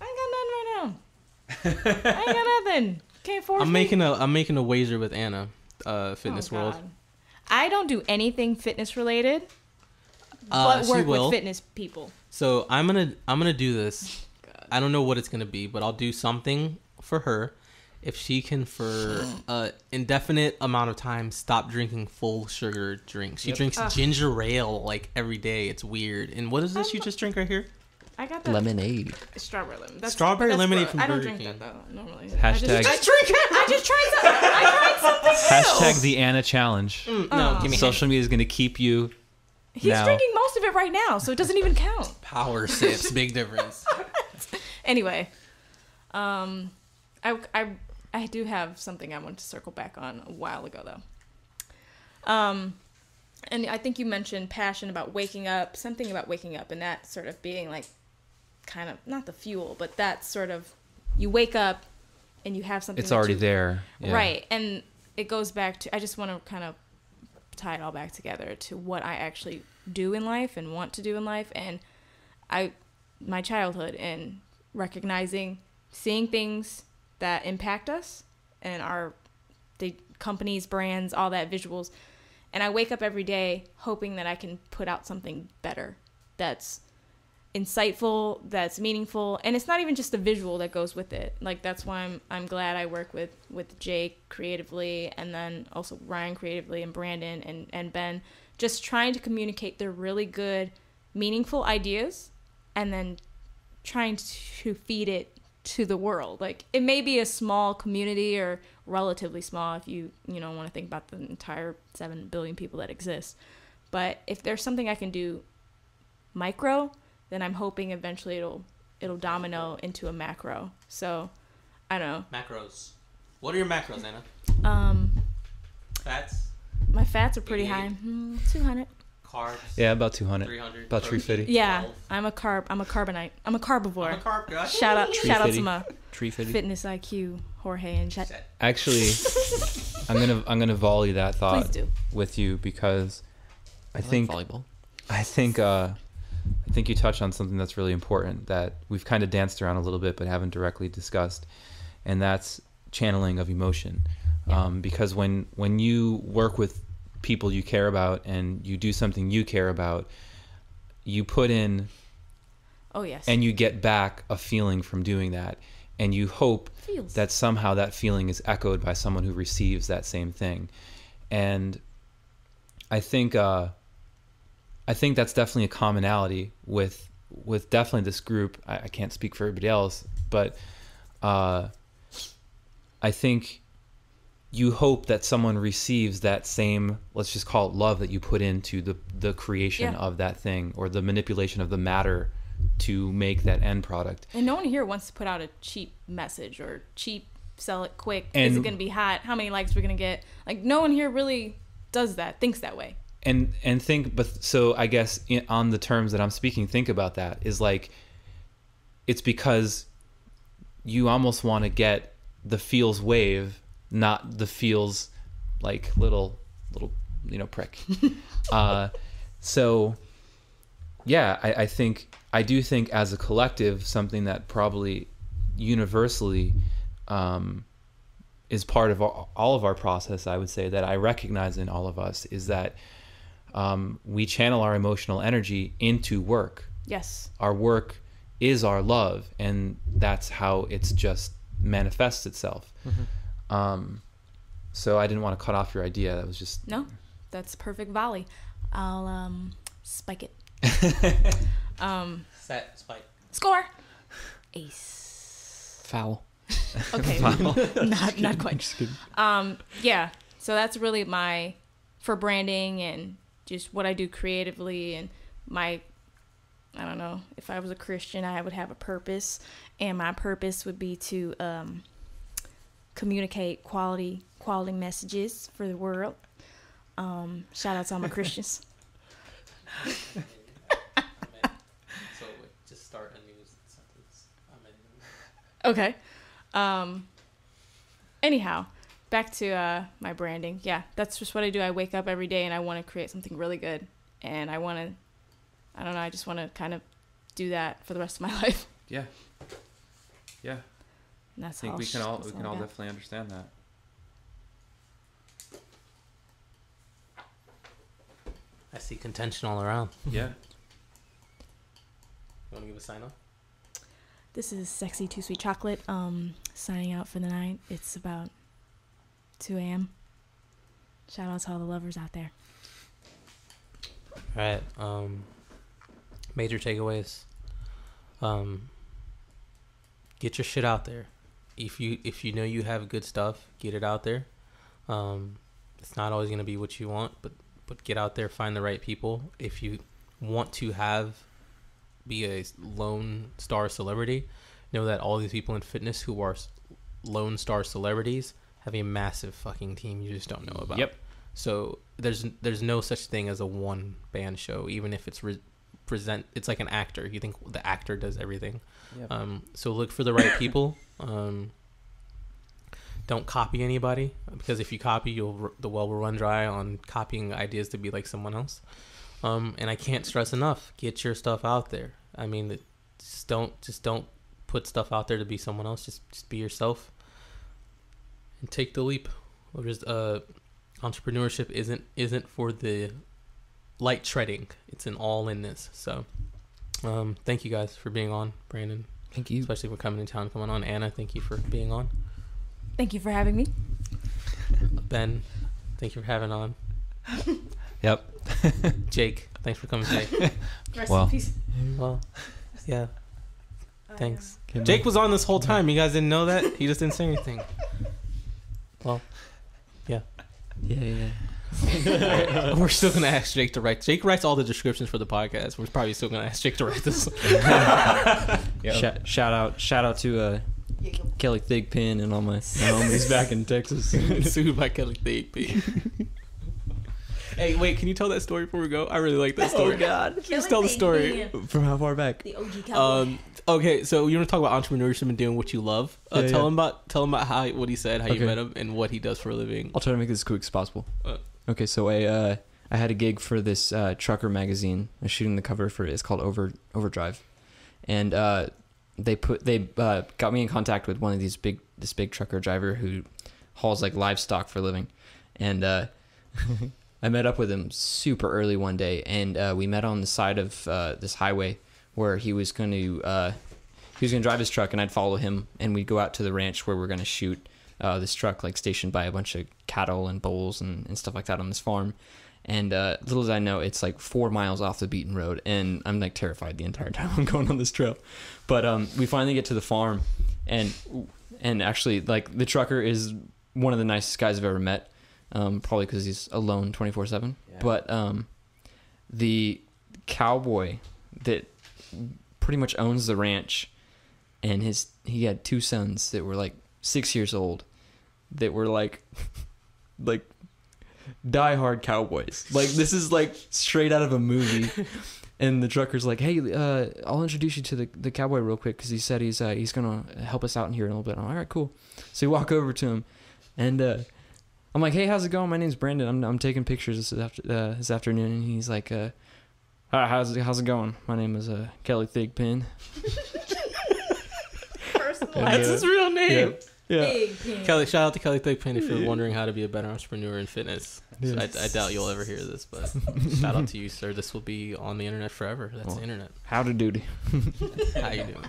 I ain't got nothing right now. I ain't got nothing. Can't force I'm me. making a I'm making a wager with Anna, uh, Fitness Oh, World. God. I don't do anything fitness related, Uh, but she work will. with fitness people. So I'm gonna I'm gonna do this. I don't know what it's gonna be, but I'll do something for her. If she can, for an indefinite amount of time, stop drinking full sugar drinks. She Yep. drinks Ugh. ginger ale like every day. It's weird. And what is this you I'm- just drink right here? I got that Lemonade. strawberry lemon. That's, Strawberry that's lemonade from I don't Burger drink King. that though normally. Hashtag- I just, I drink it. I just tried something. I tried something new. Hashtag the Anna Challenge. Mm, no, Oh. give me Social media is going to keep you. He's now. drinking most of it right now, so it doesn't even count. power sips. Big difference. Anyway, um, I, I, I do have something I want to circle back on a while ago though. Um, and I think you mentioned passion about waking up, something about waking up, and that sort of being like, kind of not the fuel, but that sort of, you wake up, and you have something. It's already you- there. Yeah. Right. And it goes back to, I just want to kind of tie it all back together to what I actually do in life and want to do in life. And I, my childhood and recognizing, seeing things that impact us and our, the companies, brands, all that visuals. And I wake up every day hoping that I can put out something better that's insightful, that's meaningful, and it's not even just the visual that goes with it. Like that's why I'm I'm glad I work with with Jake creatively, and then also Ryan creatively, and Brandon and and Ben, just trying to communicate their really good, meaningful ideas, and then trying to feed it to the world. Like it may be a small community or relatively small if you you know want to think about the entire seven billion people that exist. But if there's something I can do micro, then I'm hoping eventually it'll it'll domino into a macro. So I don't know. Macros. What are your macros, Anna? Um, Fats, my fats are pretty high. 88. Hmm, Two hundred. carbs. Yeah, about 200. 300. About 350. Yeah, 12. I'm a carb. I'm a carbonite. I'm a carbivore. I'm a carb guy. shout out! Tree shout out to my Tree fitted. fitness IQ, Jorge and Chet. Actually, I'm gonna I'm gonna volley that thought do. with you because I, I like think volleyball. I think uh, I think you touched on something that's really important that we've kind of danced around a little bit but haven't directly discussed, and that's channeling of emotion. Um, because when when you work with people you care about and you do something you care about, you put in Oh yes. and you get back a feeling from doing that, and you hope feels. that somehow that feeling is echoed by someone who receives that same thing and i think uh i think that's definitely a commonality with with definitely this group i, I can't speak for everybody else but uh i think you hope that someone receives that same let's just call it love that you put into the the creation Yeah. of that thing or the manipulation of the matter to make that end product and no one here wants to put out a cheap message or cheap sell it quick. Is it gonna be hot? How many likes we're gonna get? Like no one here really does that. Thinks that way. And and think but so i guess in, on the terms that i'm speaking think about that is like it's because you almost want to get the feels wave not the feels like little little you know prick. Uh so yeah I, I think i do think as a collective something that probably universally um is part of all all of our process i would say that i recognize in all of us is that um, we channel our emotional energy into work Yes. our work is our love and that's how it's just manifests itself um, so i didn't want to cut off your idea that was just No, that's perfect volley. I'll um spike it. um, Set. Spike. score. Ace. Foul. Okay, not not quite. Um, yeah. So that's really my for branding and just what I do creatively and my. I don't know. If I was a Christian, I would have a purpose, and my purpose would be to um, communicate quality quality messages for the world. Um, shout out to all my Christians. so just start a new sentence. Okay. Um, anyhow, back to uh, my branding. Yeah, that's just what I do. I wake up every day and I want to create something really good, and I want to. I don't know. I just want to kind of do that for the rest of my life. Yeah. Yeah. And I think all we can all we can all definitely understand that. I see contention all around. Yeah. You want to give a sign off? This is sexy too sweet chocolate. Um, signing out for the night. It's about two a.m. Shout out to all the lovers out there. All right. Um, major takeaways. Um, get your shit out there. If you if you know you have good stuff, get it out there. Um, it's not always gonna be what you want, but but get out there, find the right people. If you want to have be a lone star celebrity, know that all these people in fitness who are lone star celebrities have a massive fucking team you just don't know about. Yep. So there's there's no such thing as a one band show, even if it's re- present. It's like an actor. You think the actor does everything. Yep. Um, so look for the right people. Um, don't copy anybody because if you copy, you'll the well will run dry on copying ideas to be like someone else. Um, and I can't stress enough: get your stuff out there. I mean, just don't just don't put stuff out there to be someone else. Just just be yourself and take the leap. Or just uh, entrepreneurship isn't isn't for the light treading. It's an all in this. So, um, thank you guys for being on, Brandon Thank you. especially for coming to town, coming on. Anna, thank you for being on. Thank you for having me. Ben, thank you for having on. Yep. Jake, thanks for coming, Jake. Rest Well. in peace. well, yeah, thanks. Jake was on this whole time. You guys didn't know that? He just didn't say anything. Well, Yeah, yeah. Yeah. We're still gonna ask Jake to write. Jake writes all the descriptions for the podcast. We're probably still gonna ask Jake to write this. Shout, shout out, shout out to uh, Kelly Thigpen and all my, my homies back in Texas. Sued by Kelly Thigpen. Hey, wait, can you tell that story before we go? I really like that story. Oh God! Just tell the story. From how far back? The OG cowboy. Um. Okay, so you want to talk about entrepreneurship and doing what you love? Uh, Yeah, tell yeah. him about tell him about how what he said, how you met him, and what he does for a living. I'll try to make this as quick as possible. Uh. Okay, so I uh, I had a gig for this uh, trucker magazine. I was shooting the cover for it. It's called Over Overdrive, and uh, they put they uh, got me in contact with one of these big this big trucker driver who hauls like livestock for a living, and uh, I met up with him super early one day, and uh, we met on the side of uh, this highway where he was going to uh, he was going to drive his truck, and I'd follow him, and we'd go out to the ranch where we're going to shoot uh, this truck, like stationed by a bunch of cattle and bulls and, and stuff like that on this farm. And uh, little as I know, it's like four miles off the beaten road, and I'm like terrified the entire time I'm going on this trail. But um, we finally get to the farm, and and actually, like the trucker is one of the nicest guys I've ever met. Um, probably because he's alone 24 seven. Yeah. But um, the cowboy that pretty much owns the ranch, and his he had two sons that were like six years old, that were like like diehard cowboys. Like this is like straight out of a movie. And the trucker's like, "Hey, uh, I'll introduce you to the, the cowboy real quick because he said he's uh, he's gonna help us out in here in a little bit." I'm like, All right, cool. So we walk over to him, and uh, I'm like, "Hey, how's it going? My name's Brandon. I'm I'm taking pictures this after uh, this afternoon." And he's like, uh, "Hi, how's it, how's it going? My name is uh, Kelly Thigpen." Personal. And, That's uh, his real name. Yeah. Big pin. Kelly, shout out to Kelly Thigpen if you're wondering how to be a better entrepreneur in fitness. Yeah. I, I doubt you'll ever hear this, but shout out to you, sir. This will be on the internet forever. That's Well. the internet. How to duty. How you doing?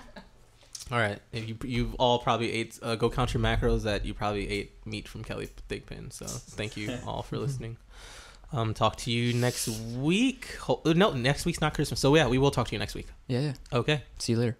All right, you you've all probably ate uh, go count your macros that you probably ate meat from Kelly Thigpen. So thank you all for listening. Um, talk to you next week. Ho- no, next week's not Christmas. So yeah, we will talk to you next week. Yeah, yeah. Okay. See you later.